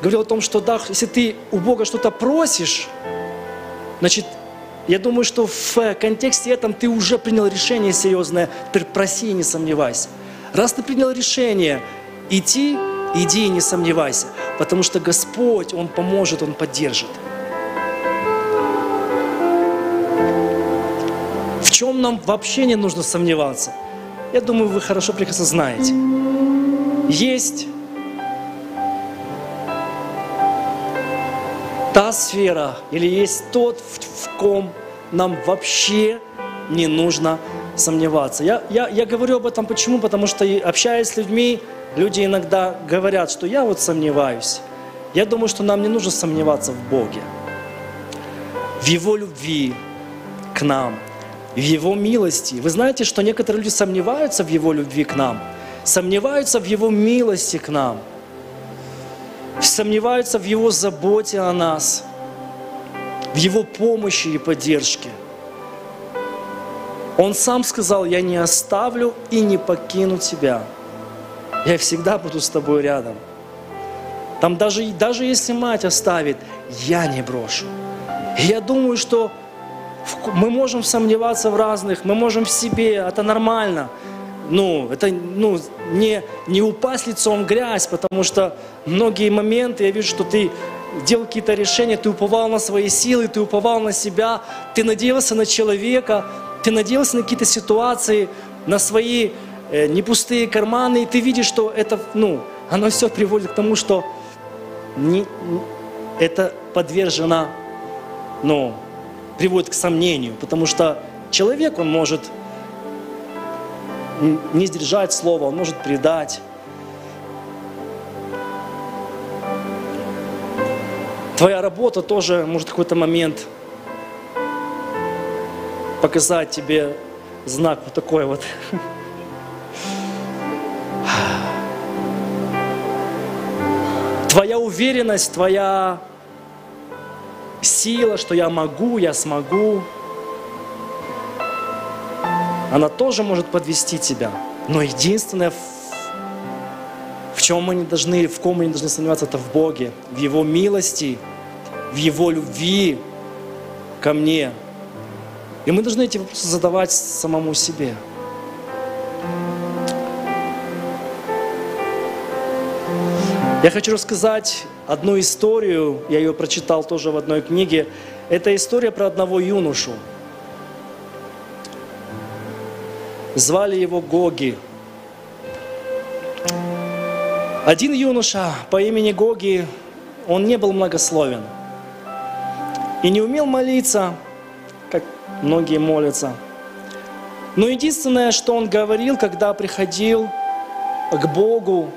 говорил о том, что да, если ты у Бога что-то просишь, значит, я думаю, что в контексте этом ты уже принял решение серьезное, теперь проси и не сомневайся. Раз ты принял решение идти, иди и не сомневайся, потому что Господь, Он поможет, Он поддержит. чем нам вообще не нужно сомневаться? Я думаю, вы хорошо прекрасно знаете. Есть та сфера или есть тот, в ком нам вообще не нужно сомневаться. Я, я, я говорю об этом почему? Потому что общаясь с людьми, люди иногда говорят, что я вот сомневаюсь. Я думаю, что нам не нужно сомневаться в Боге, в Его любви к нам, в Его милости. Вы знаете, что некоторые люди сомневаются в Его любви к нам, сомневаются в Его милости к нам, сомневаются в Его заботе о нас, в Его помощи и поддержке – он сам сказал, я не оставлю и не покину тебя. Я всегда буду с тобой рядом. Там даже, даже если мать оставит, я не брошу. И я думаю, что мы можем сомневаться в разных, мы можем в себе, это нормально. Ну, это ну, не, не упасть лицом в грязь, потому что многие моменты я вижу, что ты делал какие-то решения, ты уповал на свои силы, ты уповал на себя, ты надеялся на человека, ты надеялся на какие-то ситуации, на свои э, не пустые карманы, и ты видишь, что это, ну, оно все приводит к тому, что не, это подвержено, ну, приводит к сомнению, потому что человек, он может не сдержать слово, он может предать. Твоя работа тоже может в какой-то момент показать тебе знак вот такой вот. Твоя уверенность, твоя сила, что я могу, я смогу, она тоже может подвести тебя. Но единственное, в чем мы не должны, в ком мы не должны сомневаться, это в Боге, в Его милости, в Его любви ко мне – и мы должны эти вопросы задавать самому себе. Я хочу рассказать одну историю, я ее прочитал тоже в одной книге. Это история про одного юношу. Звали его Гоги. Один юноша по имени Гоги, он не был многословен и не умел молиться, многие молятся. Но единственное, что он говорил, когда приходил к Богу,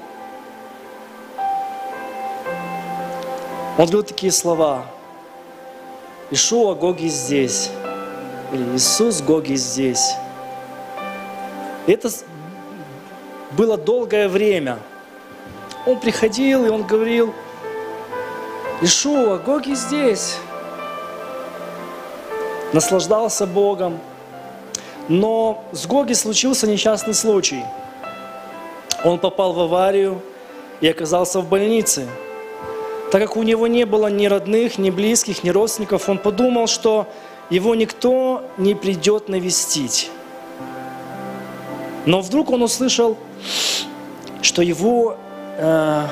он говорил такие слова. Ишуа Гоги здесь. Или Иисус Гоги здесь. И это было долгое время. Он приходил, и он говорил, Ишуа, Гоги здесь наслаждался Богом. Но с Гоги случился несчастный случай. Он попал в аварию и оказался в больнице. Так как у него не было ни родных, ни близких, ни родственников, он подумал, что его никто не придет навестить. Но вдруг он услышал, что его... Э,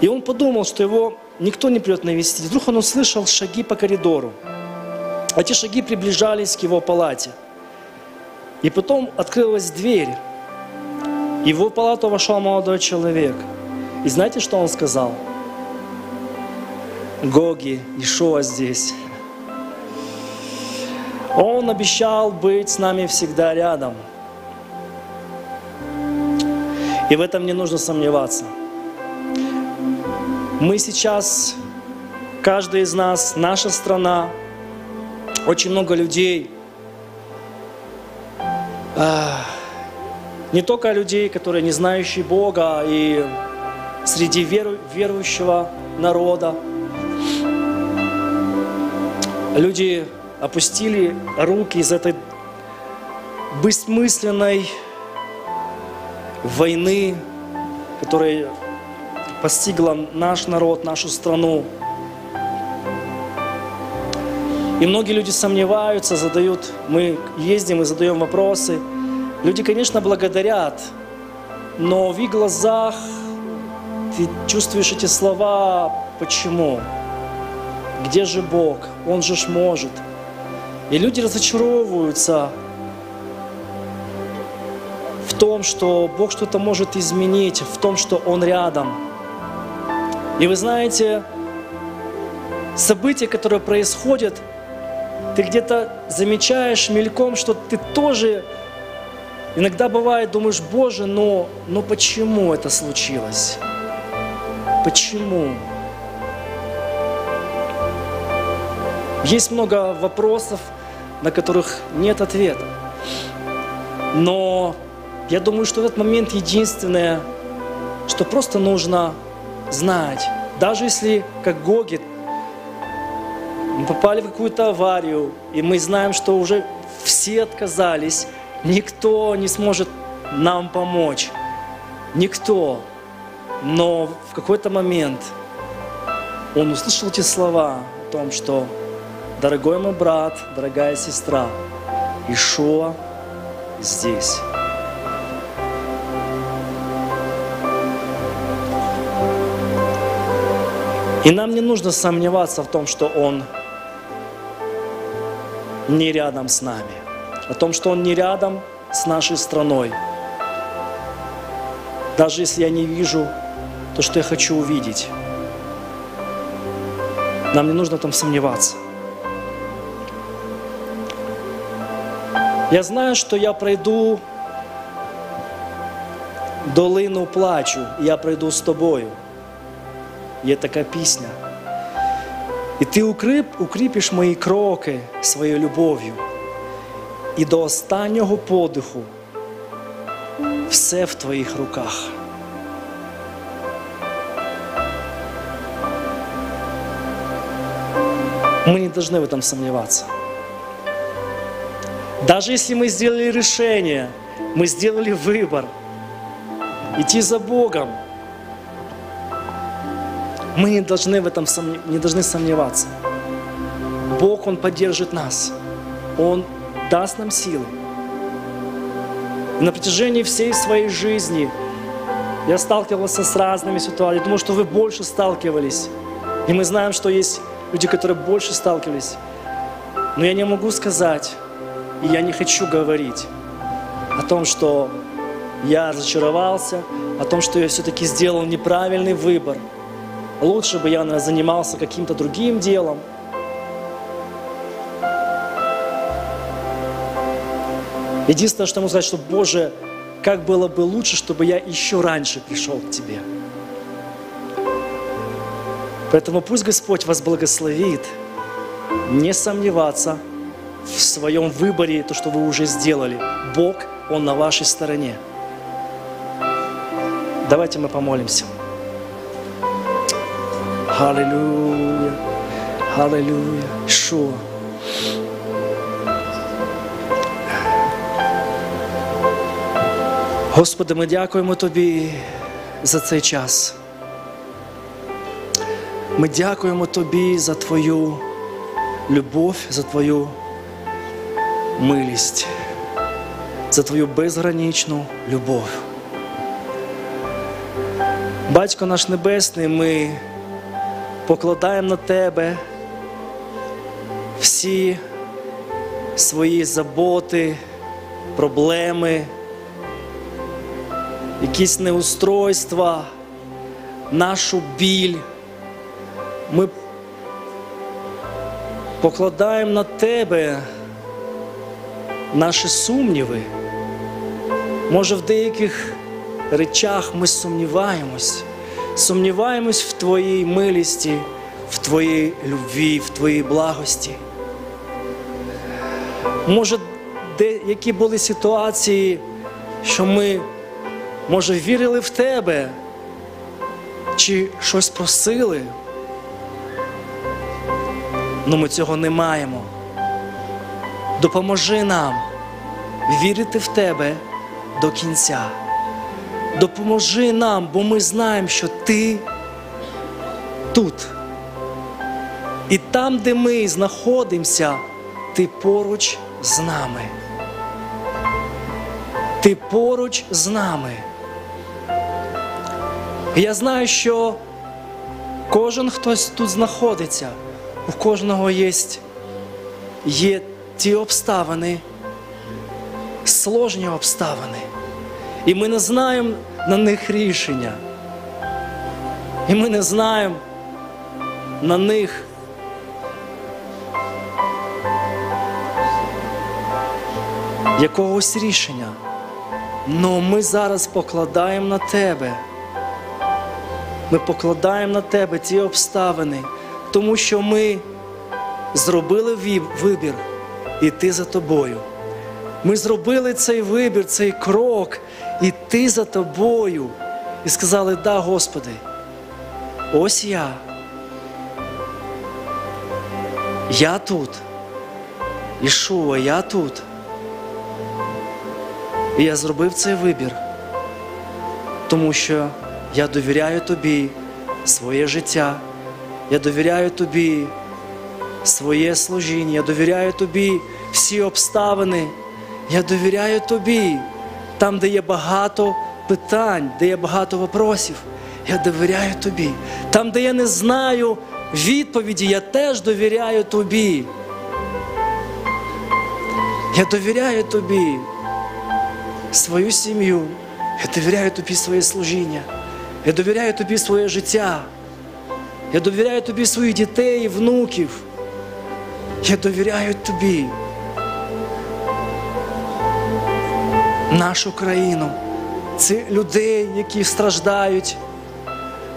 и он подумал, что его никто не придет навестить. Вдруг он услышал шаги по коридору. Эти шаги приближались к его палате. И потом открылась дверь. И в его палату вошел молодой человек. И знаете, что он сказал? Гоги, Ишуа здесь. Он обещал быть с нами всегда рядом. И в этом не нужно сомневаться. Мы сейчас, каждый из нас, наша страна, очень много людей, не только людей, которые не знающие Бога, и среди веру, верующего народа. Люди опустили руки из этой бессмысленной войны, которая постигла наш народ, нашу страну. И многие люди сомневаются, задают, мы ездим и задаем вопросы. Люди, конечно, благодарят, но в их глазах ты чувствуешь эти слова, почему? Где же Бог? Он же ж может. И люди разочаровываются в том, что Бог что-то может изменить, в том, что Он рядом. И вы знаете, события, которые происходят, ты где-то замечаешь мельком, что ты тоже иногда бывает, думаешь, Боже, но, но почему это случилось? Почему? Есть много вопросов, на которых нет ответа. Но я думаю, что в этот момент единственное, что просто нужно знать, даже если, как Гогит, мы попали в какую-то аварию, и мы знаем, что уже все отказались, никто не сможет нам помочь. Никто. Но в какой-то момент он услышал эти слова о том, что дорогой мой брат, дорогая сестра, Ишуа здесь. И нам не нужно сомневаться в том, что Он не рядом с нами, о том, что Он не рядом с нашей страной. Даже если я не вижу то, что я хочу увидеть, нам не нужно там сомневаться. Я знаю, що я пройду долину плачу, і я пройду з тобою. Є така пісня. І ти укріп, укріпиш мої кроки своєю любов'ю. І до останнього подиху все в твоїх руках. Мы не должны в этом сомневаться. Даже если мы сделали решение, мы сделали выбор идти за Богом, мы не должны в этом сомне- не должны сомневаться. Бог, Он поддержит нас. Он даст нам силы. И на протяжении всей своей жизни я сталкивался с разными ситуациями. Думаю, что вы больше сталкивались. И мы знаем, что есть люди, которые больше сталкивались. Но я не могу сказать, и я не хочу говорить о том, что я разочаровался, о том, что я все-таки сделал неправильный выбор. Лучше бы я наверное, занимался каким-то другим делом. Единственное, что я могу сказать, что, Боже, как было бы лучше, чтобы я еще раньше пришел к Тебе. Поэтому пусть Господь вас благословит не сомневаться в своем выборе, то, что вы уже сделали. Бог, Он на вашей стороне. Давайте мы помолимся. Аллилуйя, Аллилуйя, Шуа. Господи, ми дякуємо Тобі за цей час. Ми дякуємо Тобі за Твою любов, за Твою милість, за Твою безграничну любов. Батько наш Небесний, ми покладаємо на Тебе всі свої заботи, проблеми, якісь неустройства, нашу біль. Ми покладаємо на Тебе наші сумніви. Може, в деяких речах ми сумніваємось, сумніваємось в Твоїй милісті, в Твоїй любві, в Твоїй благості. Може, деякі були ситуації, що ми, може, вірили в Тебе, чи щось просили, але ми цього не маємо. Допоможи нам вірити в Тебе до кінця. Допоможи нам, бо ми знаємо, що Ти тут. І там, де ми знаходимося, Ти поруч з нами. Ти поруч з нами. Я знаю, що кожен хтось тут знаходиться, у кожного є, є ті обставини, сложні обставини, і ми не знаємо на них рішення. І ми не знаємо на них якогось рішення. Но ми зараз покладаємо на тебе. Ми покладаємо на тебе ті обставини, тому що ми зробили вибір іти за тобою. Ми зробили цей вибір, цей крок, іти за тобою. І сказали: Да, Господи, ось я. Я тут. Ішуа, я тут. І я зробив цей вибір, тому що я довіряю тобі своє життя, я довіряю тобі своє служіння, я довіряю тобі всі обставини, я довіряю тобі там, де є багато питань, де є багато вопросів. Я довіряю тобі. Там, де я не знаю відповіді, я теж довіряю тобі. Я довіряю тобі свою сім'ю, я довіряю тобі своє служіння, я довіряю тобі своє життя, я довіряю тобі своїх дітей внуків. Я довіряю тобі, нашу країну, цих людей, які страждають.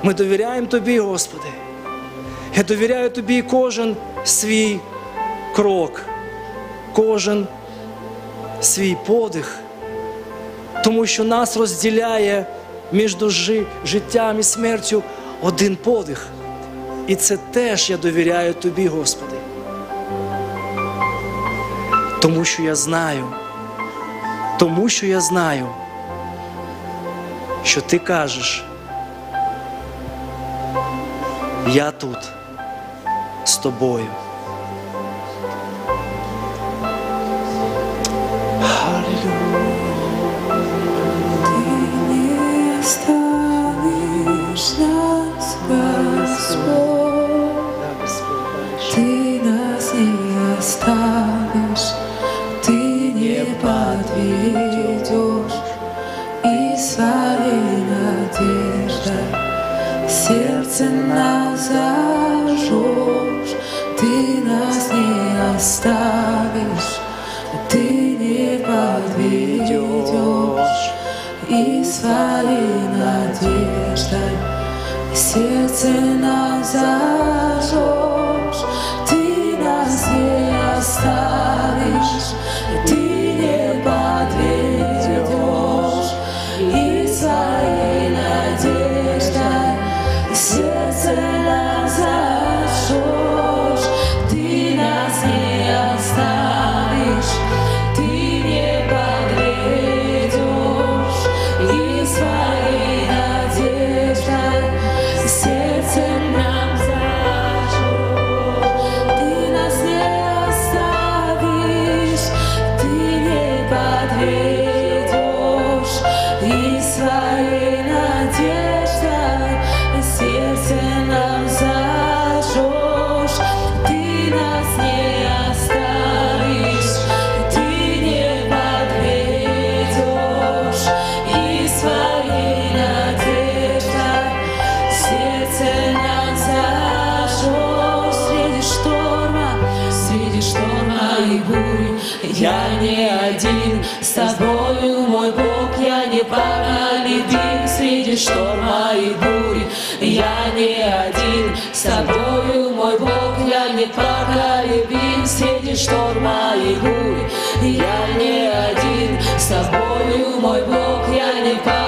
Ми довіряємо тобі, Господи. Я довіряю тобі кожен свій крок, кожен свій подих тому що нас розділяє між життям і смертю один подих. І це теж я довіряю Тобі, Господи. Тому що я знаю, тому що я знаю, що Ти кажеш, я тут з тобою. Я не один, с тобою, мой Бог, я не поколебим среди шторма и бури. Я не один, с тобою, мой Бог, я не поколебим среди шторма и бури. Я не один, с тобою, мой Бог, я не поколебим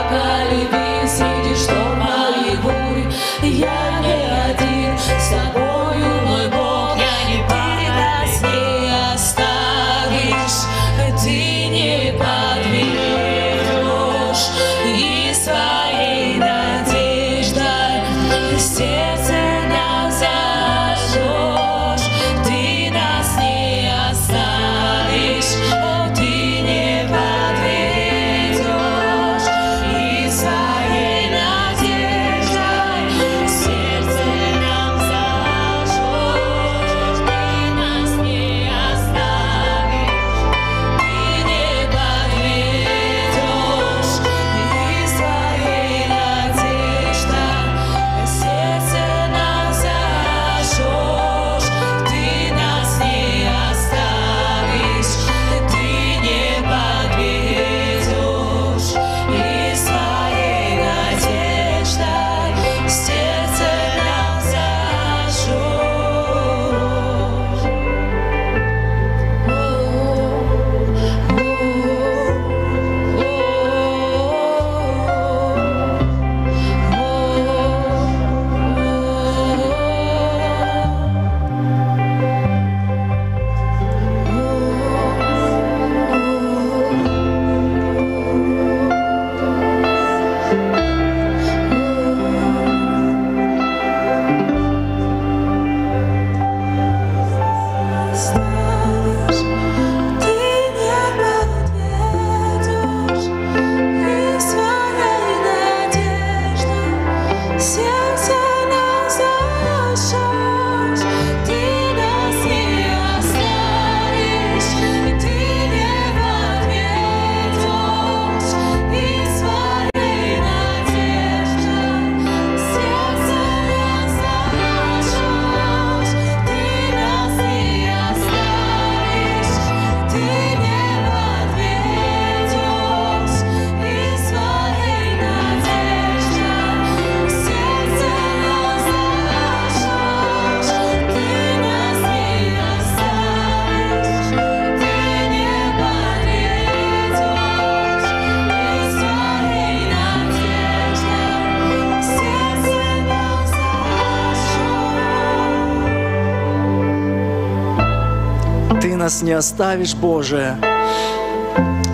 не оставишь, Боже,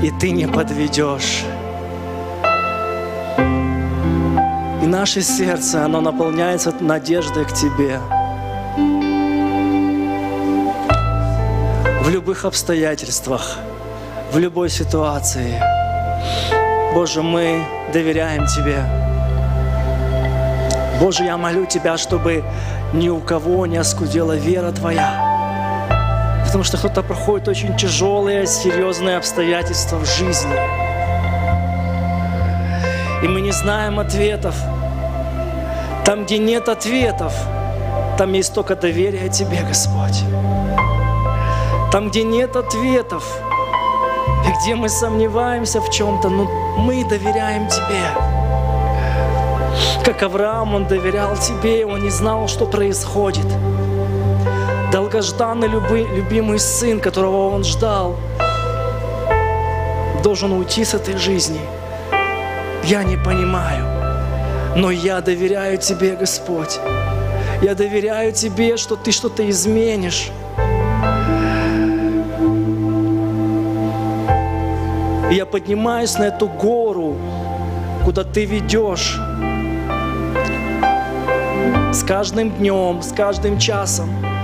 и Ты не подведешь. И наше сердце, оно наполняется надеждой к Тебе. В любых обстоятельствах, в любой ситуации. Боже, мы доверяем Тебе. Боже, я молю Тебя, чтобы ни у кого не оскудела вера Твоя. Потому что кто-то проходит очень тяжелые, серьезные обстоятельства в жизни. И мы не знаем ответов. Там, где нет ответов, там есть только доверие Тебе, Господь. Там, где нет ответов, и где мы сомневаемся в чем-то, но мы доверяем Тебе. Как Авраам, он доверял Тебе, он не знал, что происходит. Долгожданный люби- любимый сын, которого он ждал, должен уйти с этой жизни. Я не понимаю, но я доверяю Тебе, Господь. Я доверяю Тебе, что Ты что-то изменишь. И я поднимаюсь на эту гору, куда Ты ведешь. С каждым днем, с каждым часом.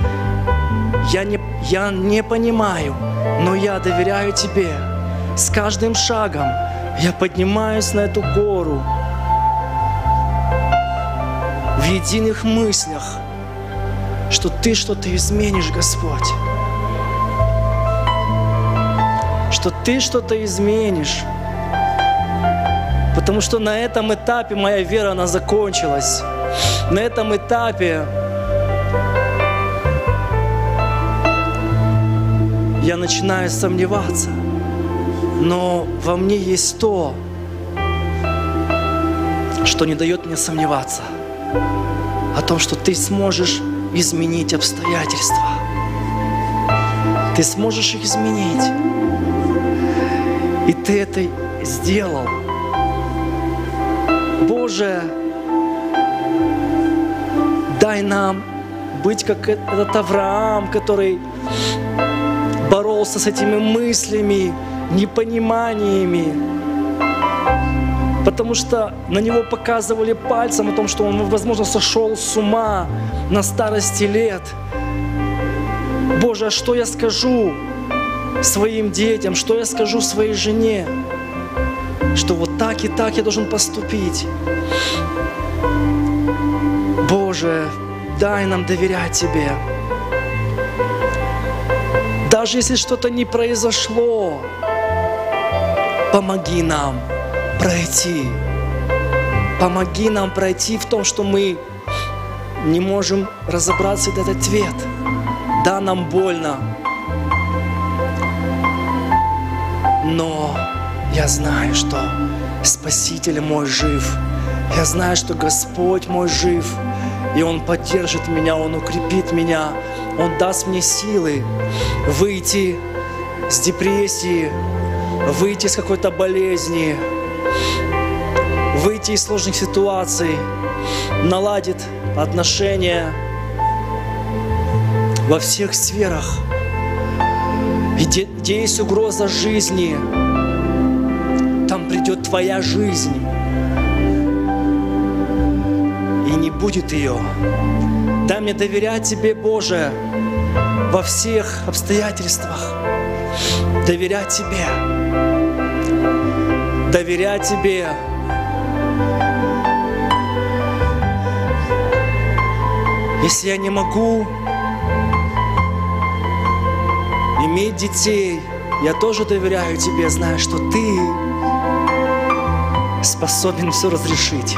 Я не, я не понимаю, но я доверяю Тебе. С каждым шагом я поднимаюсь на эту гору в единых мыслях, что Ты что-то изменишь, Господь. Что Ты что-то изменишь. Потому что на этом этапе моя вера, она закончилась. На этом этапе я начинаю сомневаться. Но во мне есть то, что не дает мне сомневаться о том, что ты сможешь изменить обстоятельства. Ты сможешь их изменить. И ты это сделал. Боже, дай нам быть как этот Авраам, который боролся с этими мыслями, непониманиями, потому что на него показывали пальцем о том, что он, возможно, сошел с ума на старости лет. Боже, а что я скажу своим детям, что я скажу своей жене, что вот так и так я должен поступить. Боже, дай нам доверять Тебе. Даже если что-то не произошло, помоги нам пройти. Помоги нам пройти в том, что мы не можем разобраться этот ответ. Да, нам больно, но я знаю, что Спаситель мой жив. Я знаю, что Господь мой жив. И Он поддержит меня, Он укрепит меня, Он даст мне силы выйти с депрессии, выйти с какой-то болезни, выйти из сложных ситуаций, наладит отношения во всех сферах. И где, где есть угроза жизни, там придет твоя жизнь. И не будет ее. Дай мне доверять Тебе, Боже, во всех обстоятельствах. Доверять Тебе. Доверять Тебе. Если я не могу иметь детей, я тоже доверяю Тебе, зная, что Ты способен все разрешить.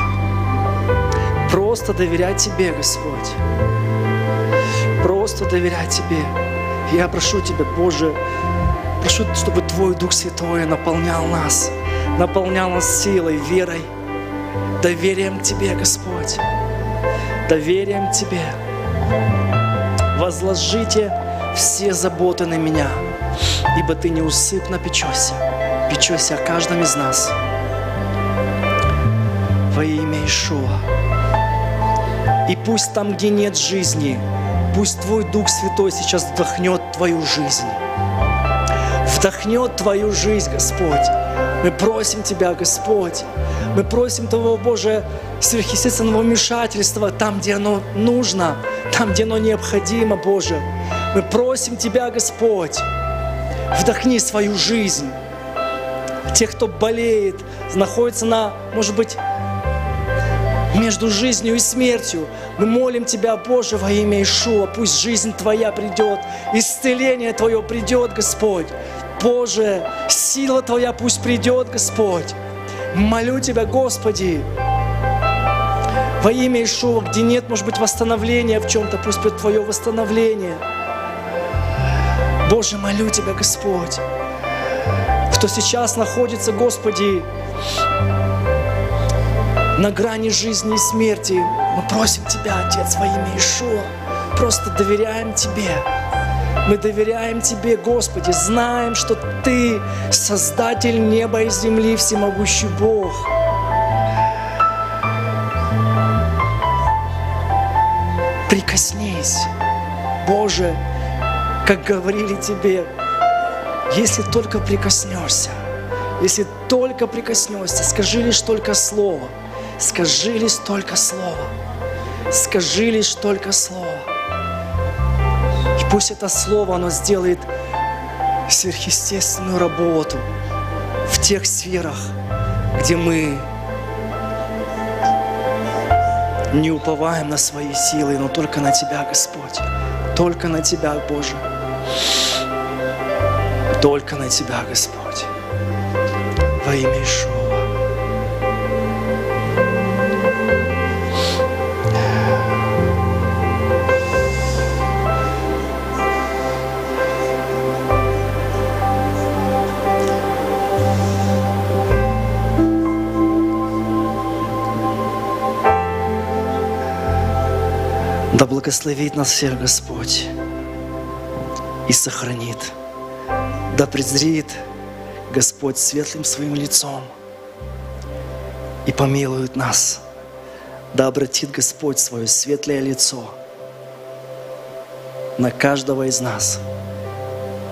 Просто доверять Тебе, Господь. Просто доверять Тебе. Я прошу Тебя, Боже, прошу, чтобы Твой Дух Святой наполнял нас, наполнял нас силой, верой, доверием Тебе, Господь, доверием Тебе. Возложите все заботы на меня, ибо Ты неусыпно печешься, печешься о каждом из нас. Во имя Ишуа. И пусть там, где нет жизни, пусть Твой Дух Святой сейчас вдохнет Твою жизнь. вдохнет Твою жизнь, Господь. Мы просим Тебя, Господь. Мы просим Твоего, Боже, сверхъестественного вмешательства там, где оно нужно, там, где оно необходимо, Боже. Мы просим Тебя, Господь, вдохни свою жизнь. Тех, кто болеет, находится на, может быть, между жизнью и смертью. Мы молим Тебя, Боже, во имя Ишуа, пусть жизнь Твоя придет, исцеление Твое придет, Господь. Боже, сила Твоя пусть придет, Господь. Молю Тебя, Господи, во имя Ишуа, где нет, может быть, восстановления в чем-то, пусть будет Твое восстановление. Боже, молю Тебя, Господь, кто сейчас находится, Господи, на грани жизни и смерти. Мы просим Тебя, Отец, во имя Ишуа. Просто доверяем Тебе. Мы доверяем Тебе, Господи, знаем, что Ты Создатель неба и земли, всемогущий Бог. Прикоснись, Боже, как говорили Тебе, если только прикоснешься, если только прикоснешься, скажи лишь только слово, скажи лишь только слово, скажи лишь только слово. И пусть это слово, оно сделает сверхъестественную работу в тех сферах, где мы не уповаем на свои силы, но только на Тебя, Господь. Только на Тебя, Боже. Только на Тебя, Господь. Во имя Ишуа. Благословит нас всех Господь и сохранит. Да презрит Господь светлым своим лицом и помилует нас. Да обратит Господь свое светлое лицо на каждого из нас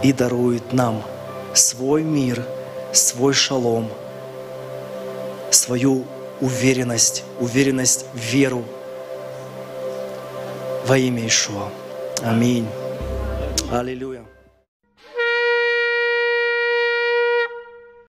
и дарует нам свой мир, свой шалом, свою уверенность, уверенность в веру, во имя Ишуа. Аминь. Аллилуйя.